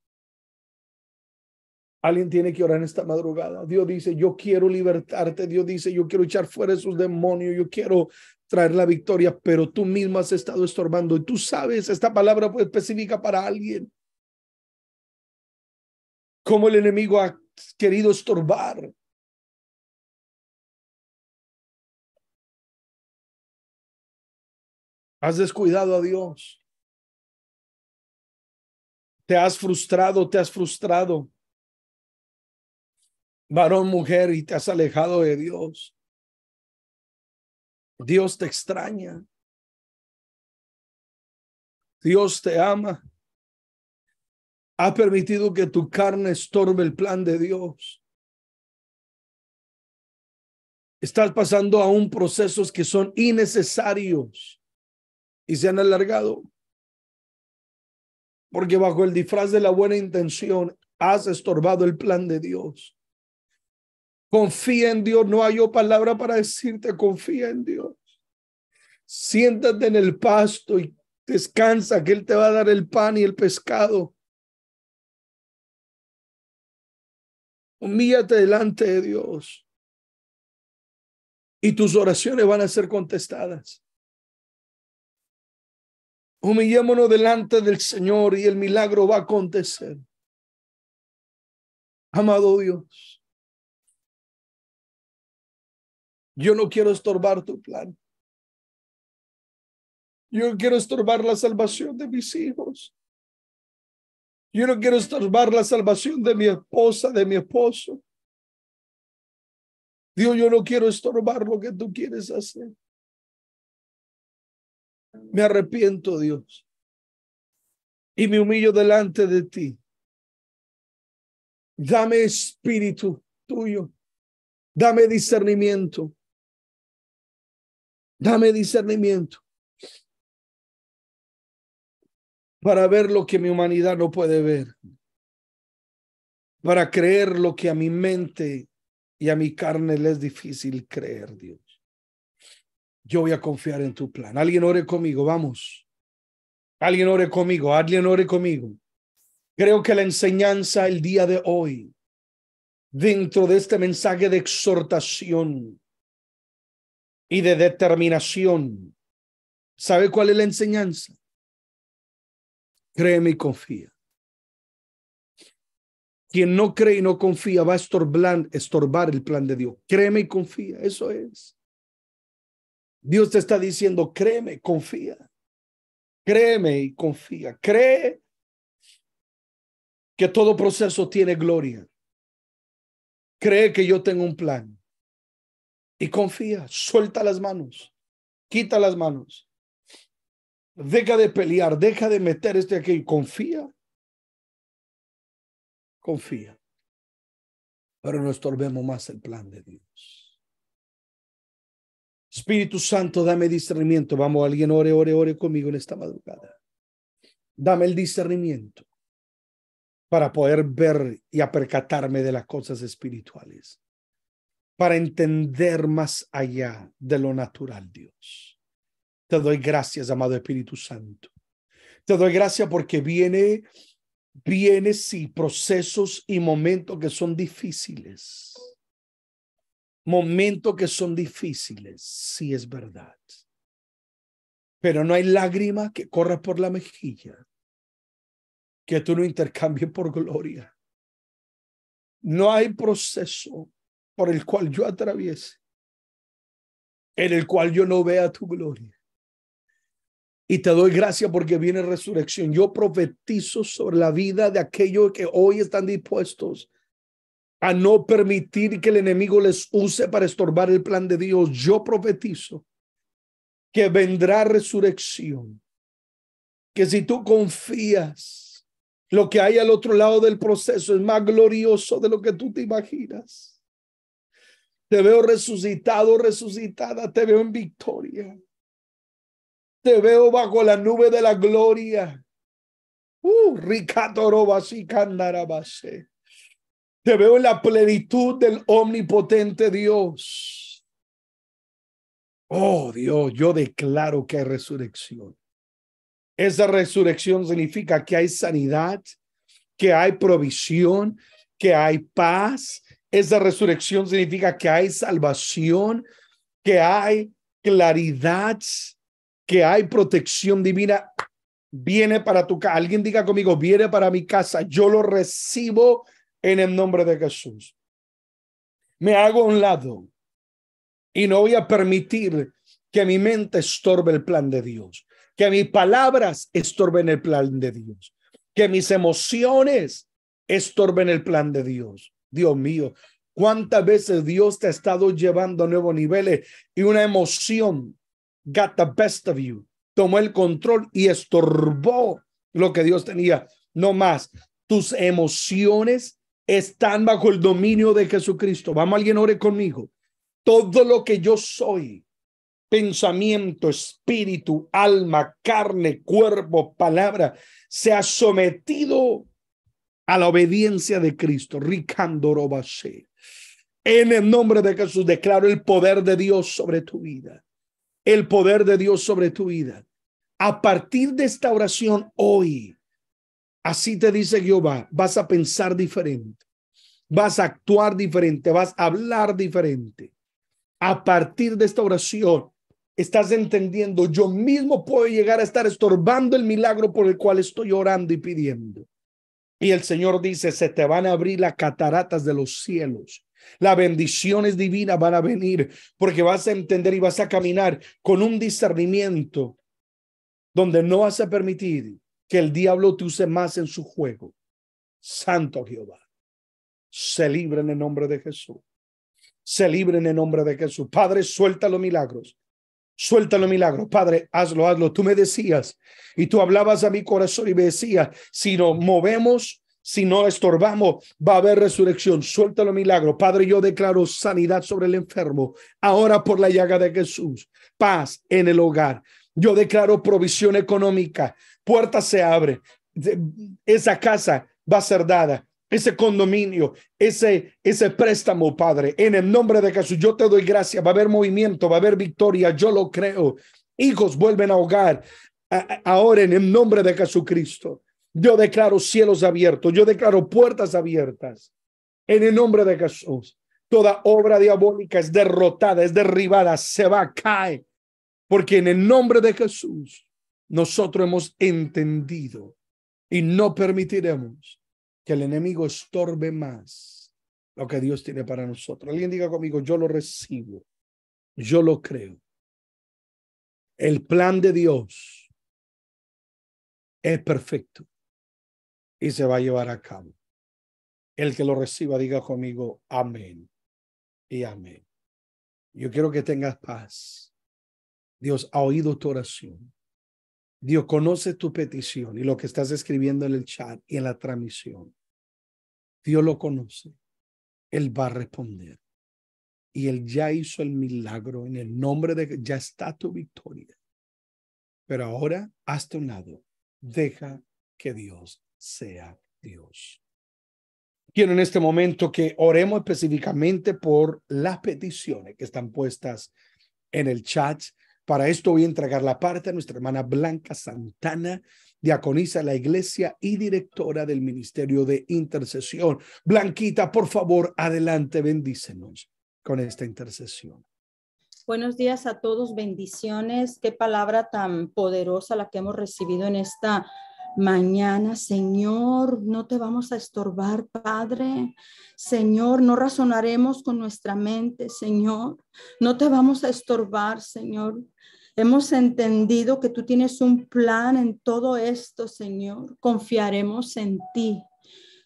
Alguien tiene que orar en esta madrugada. Dios dice, yo quiero libertarte. Dios dice, yo quiero echar fuera esos demonios. Yo quiero traer la victoria, pero tú mismo has estado estorbando. Y tú sabes, esta palabra fue específica para alguien. Cómo el enemigo ha querido estorbar. Has descuidado a Dios. Te has frustrado, te has frustrado varón, mujer, y te has alejado de Dios. Dios te extraña. Dios te ama. Ha permitido que tu carne estorbe el plan de Dios. Estás pasando aún procesos que son innecesarios y se han alargado. Porque bajo el disfraz de la buena intención has estorbado el plan de Dios. Confía en Dios. No hay palabra para decirte, confía en Dios. Siéntate en el pasto y descansa, que Él te va a dar el pan y el pescado. Humíllate delante de Dios. Y tus oraciones van a ser contestadas. Humillémonos delante del Señor y el milagro va a acontecer. Amado Dios. Yo no quiero estorbar tu plan. Yo quiero estorbar la salvación de mis hijos. Yo no quiero estorbar la salvación de mi esposa, de mi esposo. Dios, yo no quiero estorbar lo que tú quieres hacer. Me arrepiento, Dios. Y me humillo delante de ti. Dame espíritu tuyo. Dame discernimiento. Dame discernimiento para ver lo que mi humanidad no puede ver, para creer lo que a mi mente y a mi carne le es difícil creer, Dios. Yo voy a confiar en tu plan. Alguien ore conmigo, vamos. Alguien ore conmigo, alguien ore conmigo. Creo que la enseñanza el día de hoy, dentro de este mensaje de exhortación, y de determinación. ¿Sabe cuál es la enseñanza? Créeme y confía. Quien no cree y no confía va a estorbar, estorbar el plan de Dios. Créeme y confía. Eso es. Dios te está diciendo, créeme, confía. Créeme y confía. Cree que todo proceso tiene gloria. Cree que yo tengo un plan. Y confía, suelta las manos, quita las manos. Deja de pelear, deja de meter este aquí. Confía. Confía. Pero no estorbemos más el plan de Dios. Espíritu Santo, dame discernimiento. Vamos, alguien ore, ore, ore conmigo en esta madrugada. Dame el discernimiento para poder ver y apercatarme de las cosas espirituales, para entender más allá de lo natural, Dios. Te doy gracias, amado Espíritu Santo. Te doy gracias porque viene, viene, sí, procesos y momentos que son difíciles. Momentos que son difíciles, sí es verdad. Pero no hay lágrima que corra por la mejilla que tú no intercambies por gloria. No hay proceso por el cual yo atraviese, en el cual yo no vea tu gloria. Y te doy gracias porque viene resurrección. Yo profetizo sobre la vida de aquellos que hoy están dispuestos a no permitir que el enemigo les use para estorbar el plan de Dios. Yo profetizo que vendrá resurrección. Que si tú confías lo que hay al otro lado del proceso es más glorioso de lo que tú te imaginas. Te veo resucitado, resucitada, te veo en victoria. Te veo bajo la nube de la gloria. Uh, Te veo en la plenitud del omnipotente Dios. Oh Dios, yo declaro que hay resurrección. Esa resurrección significa que hay sanidad, que hay provisión, que hay paz. Esa resurrección significa que hay salvación, que hay claridad, que hay protección divina. Viene para tu casa. Alguien diga conmigo, viene para mi casa. Yo lo recibo en el nombre de Jesús. Me hago a un lado y no voy a permitir que mi mente estorbe el plan de Dios que mis palabras estorben el plan de Dios, que mis emociones estorben el plan de Dios. Dios mío, cuántas veces Dios te ha estado llevando a nuevos niveles y una emoción got the best of you, tomó el control y estorbó lo que Dios tenía. No más, tus emociones están bajo el dominio de Jesucristo. Vamos, alguien ore conmigo. Todo lo que yo soy pensamiento, espíritu, alma, carne, cuerpo, palabra, se ha sometido a la obediencia de Cristo. Ricandorobase. En el nombre de Jesús declaro el poder de Dios sobre tu vida. El poder de Dios sobre tu vida. A partir de esta oración hoy, así te dice Jehová, vas a pensar diferente. Vas a actuar diferente, vas a hablar diferente. A partir de esta oración, estás entendiendo, yo mismo puedo llegar a estar estorbando el milagro por el cual estoy orando y pidiendo. Y el Señor dice, se te van a abrir las cataratas de los cielos. Las bendiciones divinas van a venir porque vas a entender y vas a caminar con un discernimiento donde no vas a permitir que el diablo te use más en su juego. Santo Jehová, se libre en el nombre de Jesús. Se libre en el nombre de Jesús. Padre, suelta los milagros. Suéltalo milagro. Padre, hazlo, hazlo. Tú me decías y tú hablabas a mi corazón y me decías, si nos movemos, si no estorbamos, va a haber resurrección. Suéltalo milagro. Padre, yo declaro sanidad sobre el enfermo. Ahora por la llaga de Jesús. Paz en el hogar. Yo declaro provisión económica. Puerta se abre. Esa casa va a ser dada ese condominio, ese, ese préstamo, Padre. En el nombre de Jesús, yo te doy gracias. Va a haber movimiento, va a haber victoria. Yo lo creo. Hijos vuelven a hogar ahora en el nombre de Jesucristo. Yo declaro cielos abiertos, yo declaro puertas abiertas. En el nombre de Jesús, toda obra diabólica es derrotada, es derribada, se va, cae. Porque en el nombre de Jesús, nosotros hemos entendido y no permitiremos que el enemigo estorbe más lo que Dios tiene para nosotros. Alguien diga conmigo, yo lo recibo, yo lo creo. El plan de Dios es perfecto y se va a llevar a cabo. El que lo reciba, diga conmigo, amén y amén. Yo quiero que tengas paz. Dios ha oído tu oración. Dios conoce tu petición y lo que estás escribiendo en el chat y en la transmisión. Dios lo conoce. Él va a responder. Y Él ya hizo el milagro en el nombre de ya está tu victoria. Pero ahora, hasta un lado, deja que Dios sea Dios. Quiero en este momento que oremos específicamente por las peticiones que están puestas en el chat. Para esto voy a entregar la parte a nuestra hermana Blanca Santana, diaconisa la iglesia y directora del Ministerio de Intercesión. Blanquita, por favor, adelante, bendícenos con esta intercesión. Buenos días a todos, bendiciones. Qué palabra tan poderosa la que hemos recibido en esta mañana, Señor, no te vamos a estorbar, Padre. Señor, no razonaremos con nuestra mente, Señor. No te vamos a estorbar, Señor. Hemos entendido que tú tienes un plan en todo esto, Señor. Confiaremos en ti.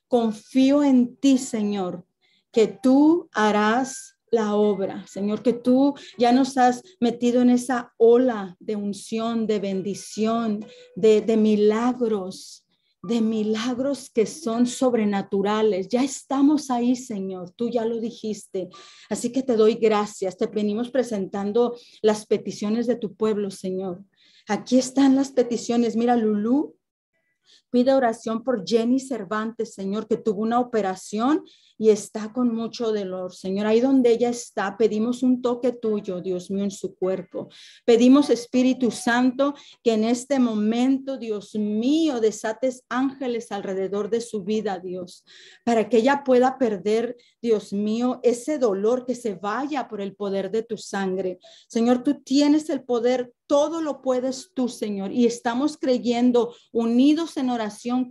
Confío en ti, Señor, que tú harás la obra, Señor, que tú ya nos has metido en esa ola de unción, de bendición, de, milagros, de milagros que son sobrenaturales. Ya estamos ahí, Señor, tú ya lo dijiste. Así que te doy gracias. Te venimos presentando las peticiones de tu pueblo, Señor. Aquí están las peticiones. Mira, Lulú pide oración por Jenny Cervantes, Señor, que tuvo una operación y está con mucho dolor. Señor, ahí donde ella está, pedimos un toque tuyo, Dios mío, en su cuerpo. Pedimos, Espíritu Santo, que en este momento, Dios mío, desates ángeles alrededor de su vida, Dios, para que ella pueda perder, Dios mío, ese dolor que se vaya por el poder de tu sangre. Señor, tú tienes el poder todo lo puedes tú, Señor. Y estamos creyendo, unidos en oración,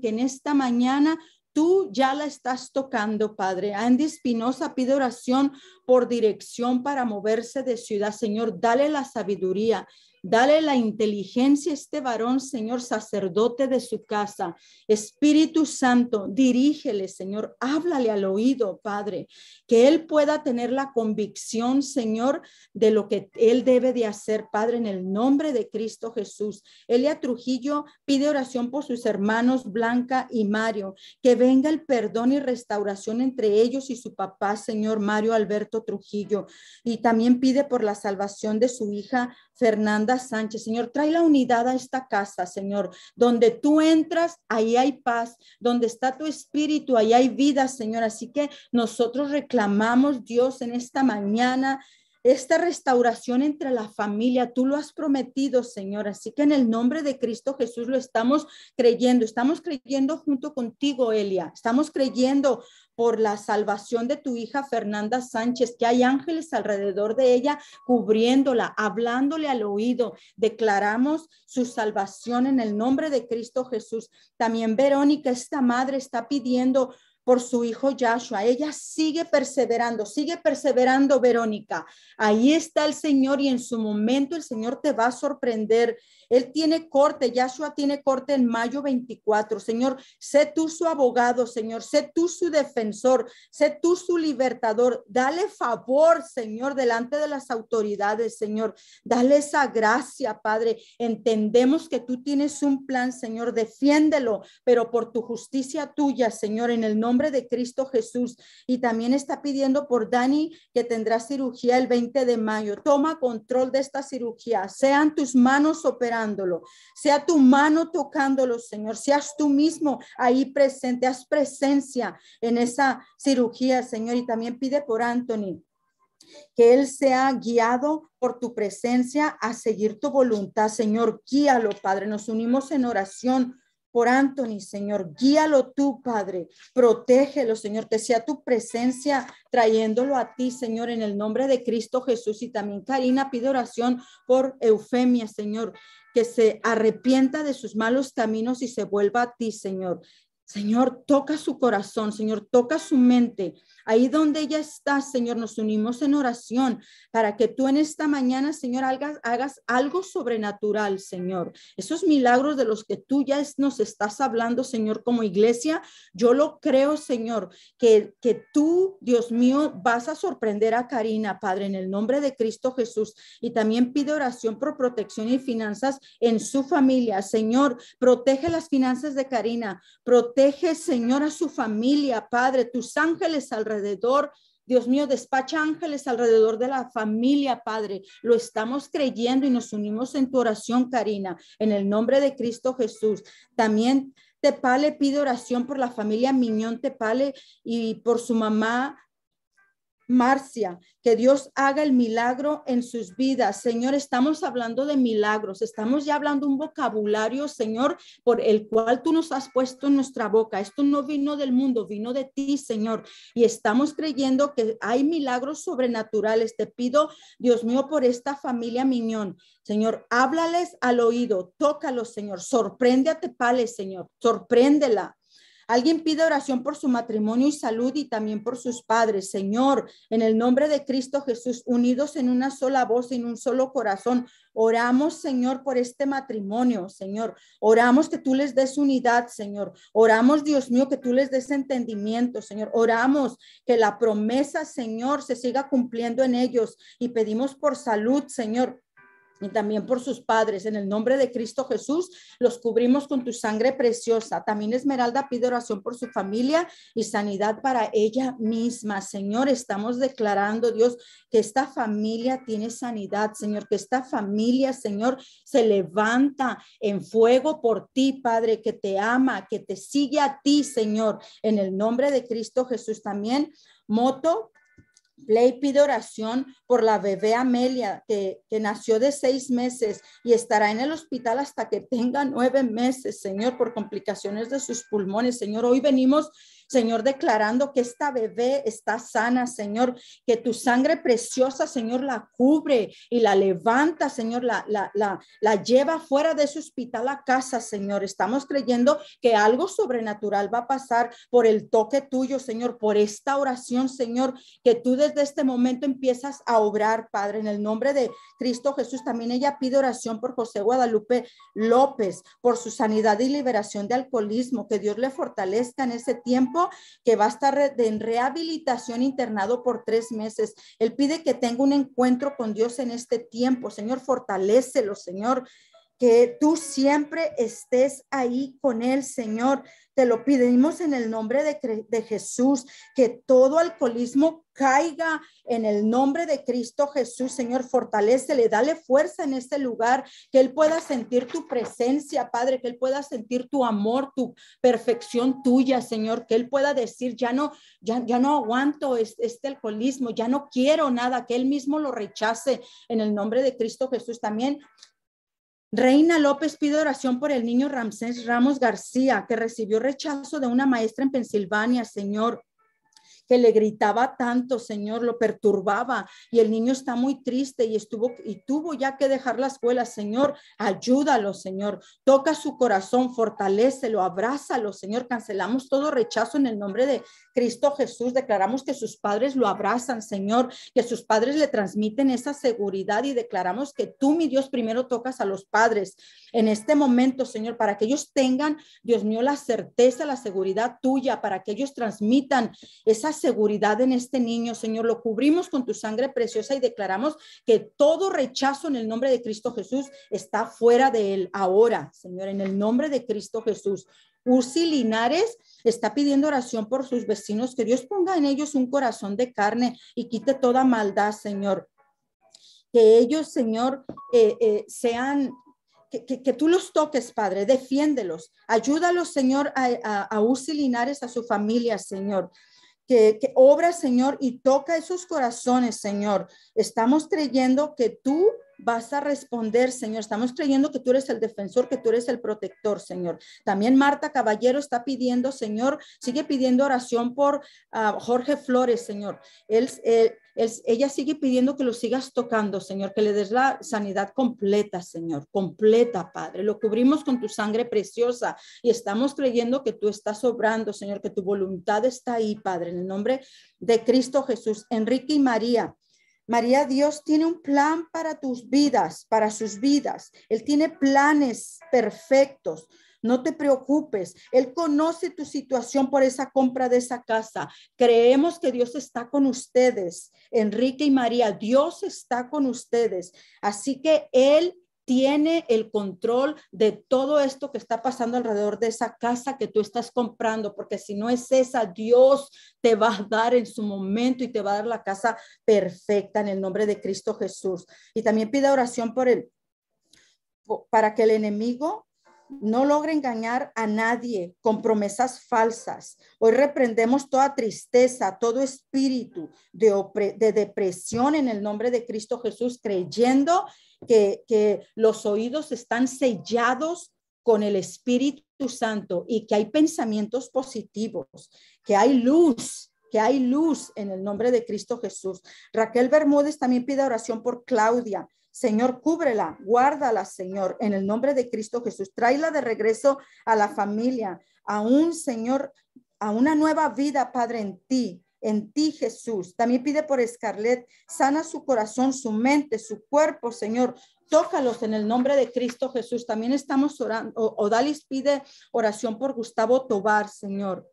que en esta mañana Tú ya la estás tocando, Padre. Andy Espinosa pide oración por dirección para moverse de ciudad. Señor, dale la sabiduría. Dale la inteligencia a este varón, Señor, sacerdote de su casa. Espíritu Santo, dirígele, Señor, háblale al oído, Padre, que él pueda tener la convicción, Señor, de lo que él debe de hacer, Padre, en el nombre de Cristo Jesús. Elia Trujillo pide oración por sus hermanos Blanca y Mario, que venga el perdón y restauración entre ellos y su papá, Señor Mario Alberto Trujillo. Y también pide por la salvación de su hija Fernanda Sánchez. Señor, trae la unidad a esta casa, Señor. Donde tú entras, ahí hay paz. Donde está tu espíritu, ahí hay vida, Señor. Así que nosotros reclamamos, Dios, en esta mañana esta restauración entre la familia, tú lo has prometido, Señor. Así que en el nombre de Cristo Jesús lo estamos creyendo. Estamos creyendo junto contigo, Elia. Estamos creyendo por la salvación de tu hija Fernanda Sánchez, que hay ángeles alrededor de ella cubriéndola, hablándole al oído. Declaramos su salvación en el nombre de Cristo Jesús. También Verónica, esta madre, está pidiendo por su hijo Joshua. Ella sigue perseverando, sigue perseverando, Verónica. Ahí está el Señor y en su momento el Señor te va a sorprender. Él tiene corte, Joshua tiene corte en mayo 24. Señor, sé tú su abogado, Señor, sé tú su defensor, sé tú su libertador. Dale favor, Señor, delante de las autoridades, Señor. Dale esa gracia, Padre. Entendemos que tú tienes un plan, Señor, defiéndelo, pero por tu justicia tuya, Señor, en el nombre de Cristo Jesús. Y también está pidiendo por Dani que tendrá cirugía el 20 de mayo. Toma control de esta cirugía. Sean tus manos operando sea tu mano tocándolo, Señor, seas tú mismo ahí presente, haz presencia en esa cirugía, Señor, y también pide por Anthony que Él sea guiado por tu presencia a seguir tu voluntad, Señor. Guíalo, Padre. Nos unimos en oración por Anthony, Señor. Guíalo tú, Padre. Protégelo, Señor. Que sea tu presencia trayéndolo a ti, Señor, en el nombre de Cristo Jesús. Y también Karina pide oración por Eufemia, Señor. Que se arrepienta de sus malos caminos y se vuelva a ti, Señor. Señor, toca su corazón, Señor, toca su mente. Ahí donde ella está, Señor, nos unimos en oración para que tú en esta mañana, Señor, hagas, hagas algo sobrenatural, Señor. Esos milagros de los que tú ya nos estás hablando, Señor, como iglesia, yo lo creo, Señor, que, que tú, Dios mío, vas a sorprender a Karina, Padre, en el nombre de Cristo Jesús. Y también pide oración por protección y finanzas en su familia. Señor, protege las finanzas de Karina, protege, Señor, a su familia, Padre, tus ángeles alrededor alrededor. Dios mío, despacha ángeles alrededor de la familia, Padre. Lo estamos creyendo y nos unimos en tu oración, Karina, en el nombre de Cristo Jesús. También Tepale pide oración por la familia Miñón Tepale y por su mamá Marcia, que Dios haga el milagro en sus vidas. Señor, estamos hablando de milagros, estamos ya hablando un vocabulario, Señor, por el cual tú nos has puesto en nuestra boca. Esto no vino del mundo, vino de ti, Señor. Y estamos creyendo que hay milagros sobrenaturales. Te pido, Dios mío, por esta familia Miñón. Señor, háblales al oído, tócalos, Señor. Sorprende a Tepale, Señor. Sorpréndela. Alguien pide oración por su matrimonio y salud y también por sus padres. Señor, en el nombre de Cristo Jesús, unidos en una sola voz, en un solo corazón, oramos, Señor, por este matrimonio, Señor. Oramos que tú les des unidad, Señor. Oramos, Dios mío, que tú les des entendimiento, Señor. Oramos que la promesa, Señor, se siga cumpliendo en ellos y pedimos por salud, Señor y también por sus padres. En el nombre de Cristo Jesús, los cubrimos con tu sangre preciosa. También Esmeralda pide oración por su familia y sanidad para ella misma. Señor, estamos declarando, Dios, que esta familia tiene sanidad, Señor, que esta familia, Señor, se levanta en fuego por ti, Padre, que te ama, que te sigue a ti, Señor. En el nombre de Cristo Jesús también. Moto Ley pide oración por la bebé Amelia, que, que, nació de seis meses y estará en el hospital hasta que tenga nueve meses, Señor, por complicaciones de sus pulmones. Señor, hoy venimos Señor, declarando que esta bebé está sana, Señor, que tu sangre preciosa, Señor, la cubre y la levanta, Señor, la, la, la, lleva fuera de su hospital a casa, Señor. Estamos creyendo que algo sobrenatural va a pasar por el toque tuyo, Señor, por esta oración, Señor, que tú desde este momento empiezas a obrar, Padre, en el nombre de Cristo Jesús. También ella pide oración por José Guadalupe López, por su sanidad y liberación de alcoholismo, que Dios le fortalezca en ese tiempo que va a estar en rehabilitación internado por tres meses. Él pide que tenga un encuentro con Dios en este tiempo. Señor, fortalecelo, Señor que tú siempre estés ahí con él, Señor. Te lo pedimos en el nombre de, Jesús, que todo alcoholismo caiga en el nombre de Cristo Jesús, Señor. Fortalecele, dale fuerza en este lugar, que él pueda sentir tu presencia, Padre, que él pueda sentir tu amor, tu perfección tuya, Señor, que él pueda decir, ya no, ya, no aguanto este alcoholismo, ya no quiero nada, que él mismo lo rechace en el nombre de Cristo Jesús también. Reina López pide oración por el niño Ramsés Ramos García, que recibió rechazo de una maestra en Pensilvania, Señor que le gritaba tanto, Señor, lo perturbaba y el niño está muy triste y estuvo y tuvo ya que dejar la escuela, Señor, ayúdalo, Señor, toca su corazón, fortalecelo, abrázalo, Señor, cancelamos todo rechazo en el nombre de Cristo Jesús, declaramos que sus padres lo abrazan, Señor, que sus padres le transmiten esa seguridad y declaramos que tú, mi Dios, primero tocas a los padres en este momento, Señor, para que ellos tengan, Dios mío, la certeza, la seguridad tuya, para que ellos transmitan esa seguridad en este niño, Señor. Lo cubrimos con tu sangre preciosa y declaramos que todo rechazo en el nombre de Cristo Jesús está fuera de él ahora, Señor, en el nombre de Cristo Jesús. Ursi Linares está pidiendo oración por sus vecinos, que Dios ponga en ellos un corazón de carne y quite toda maldad, Señor. Que ellos, Señor, eh, eh, sean que, tú los toques, Padre, defiéndelos, ayúdalos, Señor, a, a, a Linares, a su familia, Señor que, obra, Señor, y toca esos corazones, Señor. Estamos creyendo que tú vas a responder, Señor. Estamos creyendo que tú eres el defensor, que tú eres el protector, Señor. También Marta Caballero está pidiendo, Señor, sigue pidiendo oración por ah, Jorge Flores, Señor. Ella sigue pidiendo que lo sigas tocando, Señor, que le des la sanidad completa, Señor, completa, Padre. Lo cubrimos con tu sangre preciosa y estamos creyendo que tú estás obrando, Señor, que tu voluntad está ahí, Padre, en el nombre de Cristo Jesús. Enrique y María. María, Dios tiene un plan para tus vidas, para sus vidas. Él tiene planes perfectos. No te preocupes. Él conoce tu situación por esa compra de esa casa. Creemos que Dios está con ustedes. Enrique y María, Dios está con ustedes. Así que Él tiene el control de todo esto que está pasando alrededor de esa casa que tú estás comprando, porque si no es esa, Dios te va a dar en su momento y te va a dar la casa perfecta en el nombre de Cristo Jesús. Y también pide oración por él, para que el enemigo no logre engañar a nadie con promesas falsas. Hoy reprendemos toda tristeza, todo espíritu de, de, depresión en el nombre de Cristo Jesús, creyendo que, que los oídos están sellados con el Espíritu Santo y que hay pensamientos positivos, que hay luz, que hay luz en el nombre de Cristo Jesús. Raquel Bermúdez también pide oración por Claudia. Señor, cúbrela, guárdala, Señor, en el nombre de Cristo Jesús. Tráela de regreso a la familia, a un Señor, a una nueva vida, Padre, en ti, en ti, Jesús. También pide por Escarlet, sana su corazón, su mente, su cuerpo, Señor. Tócalos en el nombre de Cristo Jesús. También estamos orando. Odalis pide oración por Gustavo Tobar, Señor.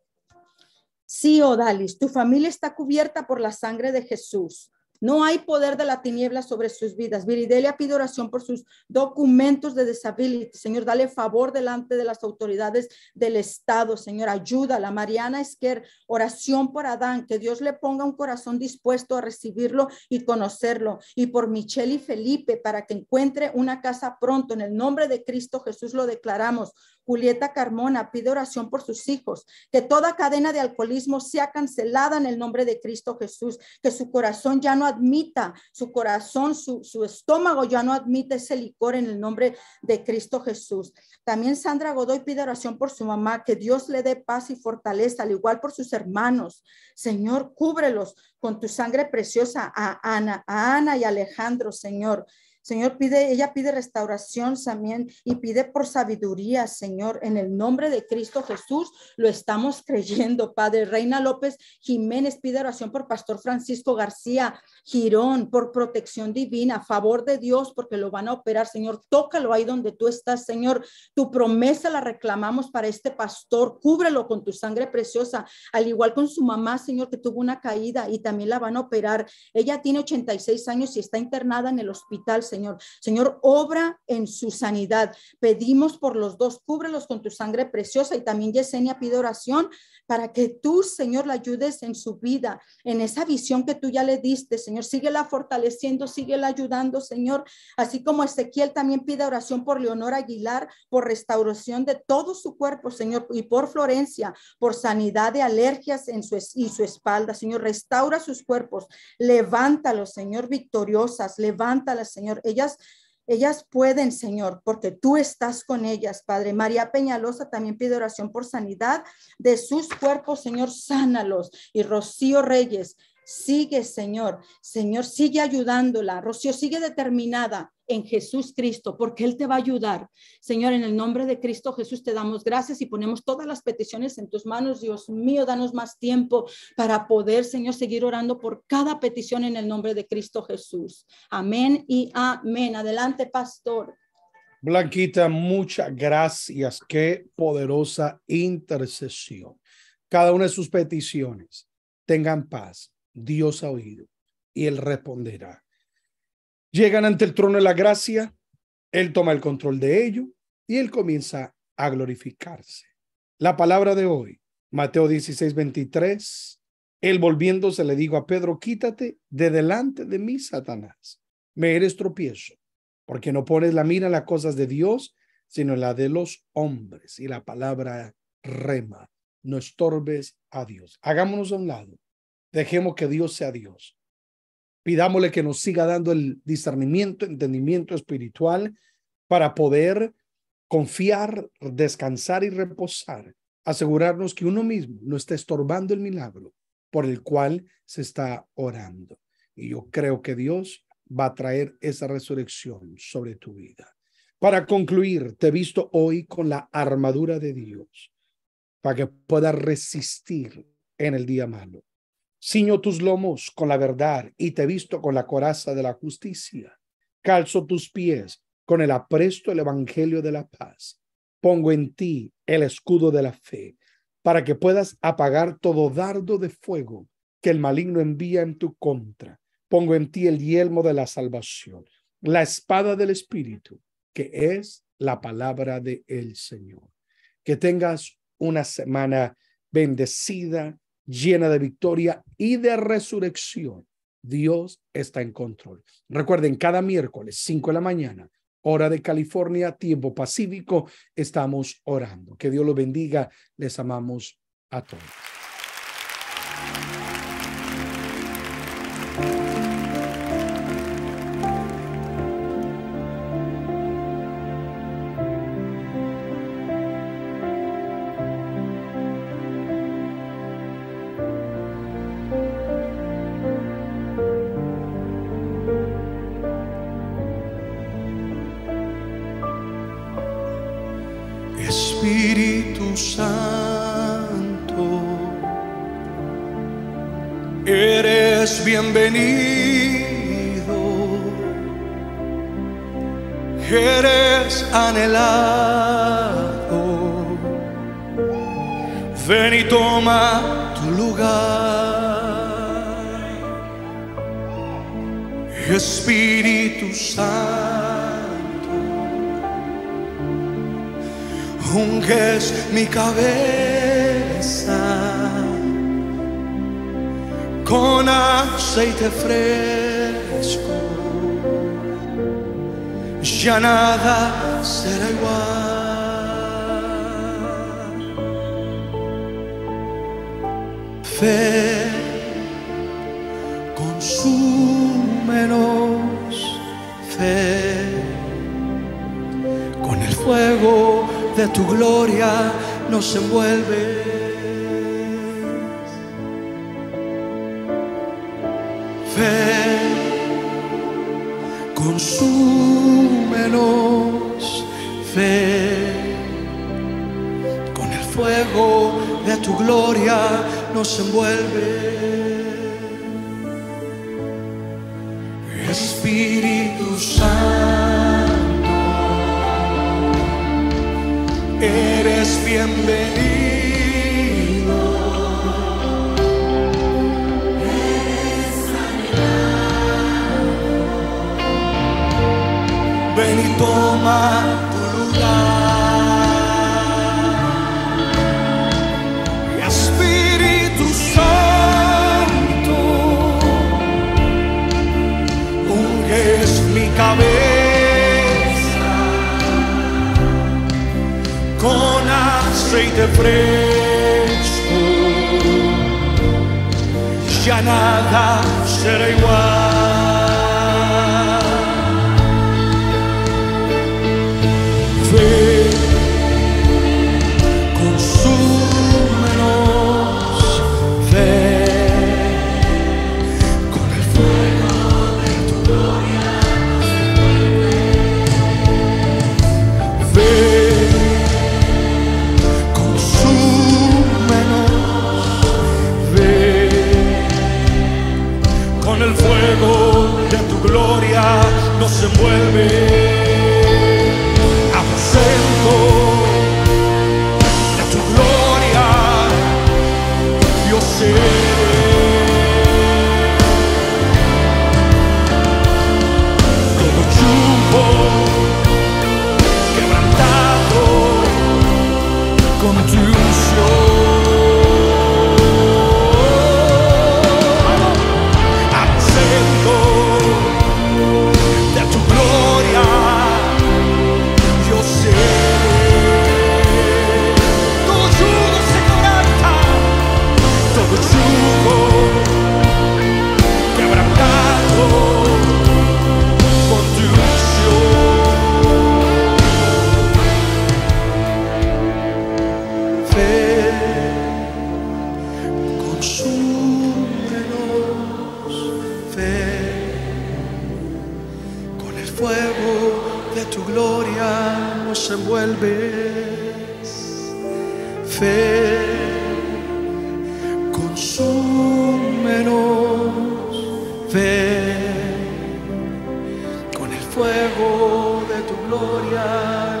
Sí, Odalis, tu familia está cubierta por la sangre de Jesús. No hay poder de la tiniebla sobre sus vidas. Viridelia pide oración por sus documentos de disability. Señor, dale favor delante de las autoridades del Estado. Señor, ayúdala. Mariana Esquer, oración por Adán. Que Dios le ponga un corazón dispuesto a recibirlo y conocerlo. Y por Michelle y Felipe, para que encuentre una casa pronto. En el nombre de Cristo Jesús lo declaramos. Julieta Carmona pide oración por sus hijos, que toda cadena de alcoholismo sea cancelada en el nombre de Cristo Jesús, que su corazón ya no admita, su corazón, su, su estómago ya no admite ese licor en el nombre de Cristo Jesús. También Sandra Godoy pide oración por su mamá, que Dios le dé paz y fortaleza, al igual por sus hermanos. Señor, cúbrelos con tu sangre preciosa a Ana, a Ana y Alejandro, Señor. Señor, pide, ella pide restauración también y pide por sabiduría, Señor, en el nombre de Cristo Jesús, lo estamos creyendo, Padre. Reina López Jiménez pide oración por Pastor Francisco García Girón, por protección divina, favor de Dios, porque lo van a operar, Señor. Tócalo ahí donde tú estás, Señor. Tu promesa la reclamamos para este pastor, cúbrelo con tu sangre preciosa, al igual con su mamá, Señor, que tuvo una caída y también la van a operar. Ella tiene 86 años y está internada en el hospital, Señor. Señor. Señor, obra en su sanidad. Pedimos por los dos, cúbrelos con tu sangre preciosa y también Yesenia pide oración para que tú, Señor, la ayudes en su vida, en esa visión que tú ya le diste, Señor. Síguela fortaleciendo, síguela ayudando, Señor. Así como Ezequiel también pide oración por Leonor Aguilar, por restauración de todo su cuerpo, Señor, y por Florencia, por sanidad de alergias en su, y su espalda, Señor. Restaura sus cuerpos, levántalos, Señor, victoriosas, levántalas, Señor. Ellas ellas pueden, Señor, porque tú estás con ellas, Padre. María Peñalosa también pide oración por sanidad de sus cuerpos, Señor, sánalos. Y Rocío Reyes, sigue, Señor. Señor, sigue ayudándola. Rocío, sigue determinada en Jesús Cristo, porque Él te va a ayudar. Señor, en el nombre de Cristo Jesús te damos gracias y ponemos todas las peticiones en tus manos. Dios mío, danos más tiempo para poder, Señor, seguir orando por cada petición en el nombre de Cristo Jesús. Amén y amén. Adelante, pastor. Blanquita, muchas gracias. Qué poderosa intercesión. Cada una de sus peticiones tengan paz. Dios ha oído y Él responderá. Llegan ante el trono de la gracia, Él toma el control de ello y Él comienza a glorificarse. La palabra de hoy, Mateo 16, 23, Él volviéndose le dijo a Pedro, quítate de delante de mí, Satanás, me eres tropiezo, porque no pones la mira en las cosas de Dios, sino en la de los hombres. Y la palabra rema, no estorbes a Dios. Hagámonos a un lado, dejemos que Dios sea Dios Pidámosle que nos siga dando el discernimiento, entendimiento espiritual para poder confiar, descansar y reposar, asegurarnos que uno mismo no está estorbando el milagro por el cual se está orando. Y yo creo que Dios va a traer esa resurrección sobre tu vida. Para concluir, te he visto hoy con la armadura de Dios para que puedas resistir en el día malo. Ciño tus lomos con la verdad y te visto con la coraza de la justicia. Calzo tus pies con el apresto del evangelio de la paz. Pongo en ti el escudo de la fe para que puedas apagar todo dardo de fuego que el maligno envía en tu contra. Pongo en ti el yelmo de la salvación, la espada del Espíritu, que es la palabra del el Señor. Que tengas una semana bendecida, llena de victoria y de resurrección. Dios está en control. Recuerden, cada miércoles, 5 de la mañana, hora de California, tiempo pacífico, estamos orando. Que Dios los bendiga. Les amamos a todos. Bienvenido, eres anhelado, ven y toma tu lugar, Espíritu Santo. unges mi cabeza con aceite fresco, ya nada será igual. Fe, consúmenos, fe, con el fuego de tu gloria nos envuelve. Nos envuelve. Fresco, ya nada. Fuego de tu gloria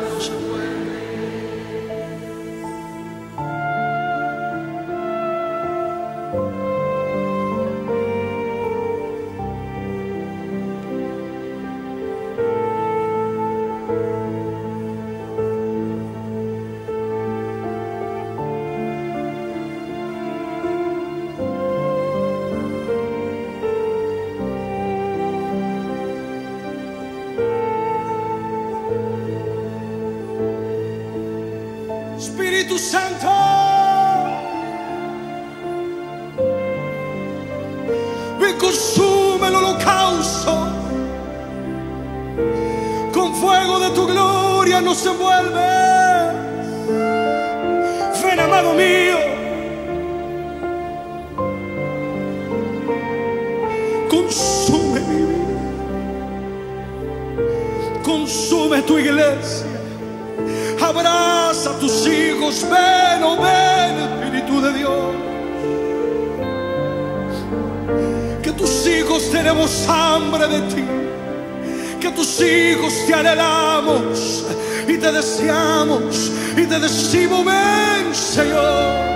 te decimos, ven, Señor.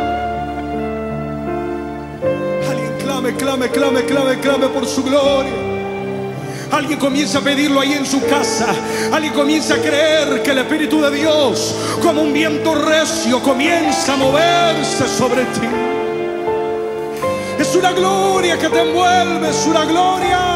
Alguien clame, clame, clame, clame, clame por su gloria. Alguien comienza a pedirlo ahí en su casa. Alguien comienza a creer que el Espíritu de Dios, como un viento recio, comienza a moverse sobre ti. Es una gloria que te envuelve, es una gloria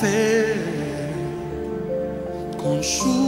envuelves. Fe, consúmenos.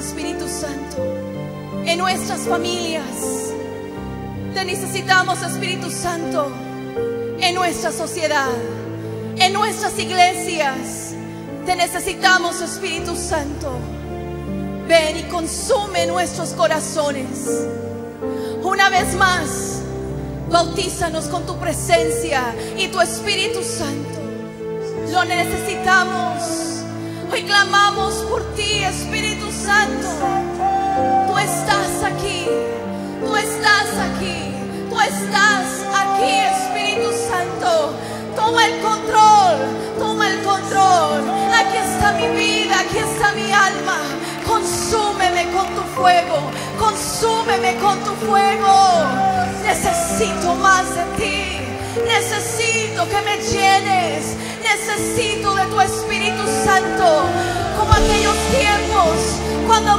Espíritu Santo, en nuestras familias. Te necesitamos, Espíritu Santo, en nuestra sociedad, en nuestras iglesias. Te necesitamos, Espíritu Santo. Ven y consume nuestros corazones. Una vez más, bautízanos con tu presencia y tu Espíritu Santo. Lo necesitamos. Hoy clamamos por ti, Espíritu Santo. Tú estás aquí. Tú estás aquí. Tú estás aquí, Espíritu Santo. Toma el control. Toma el control. Aquí está mi vida. Aquí está mi alma. Consúmeme con tu fuego. Consúmeme con tu fuego. Necesito más de ti. Necesito que me llenes. Necesito de tu Espíritu Santo. Como aquellos tiempos cuando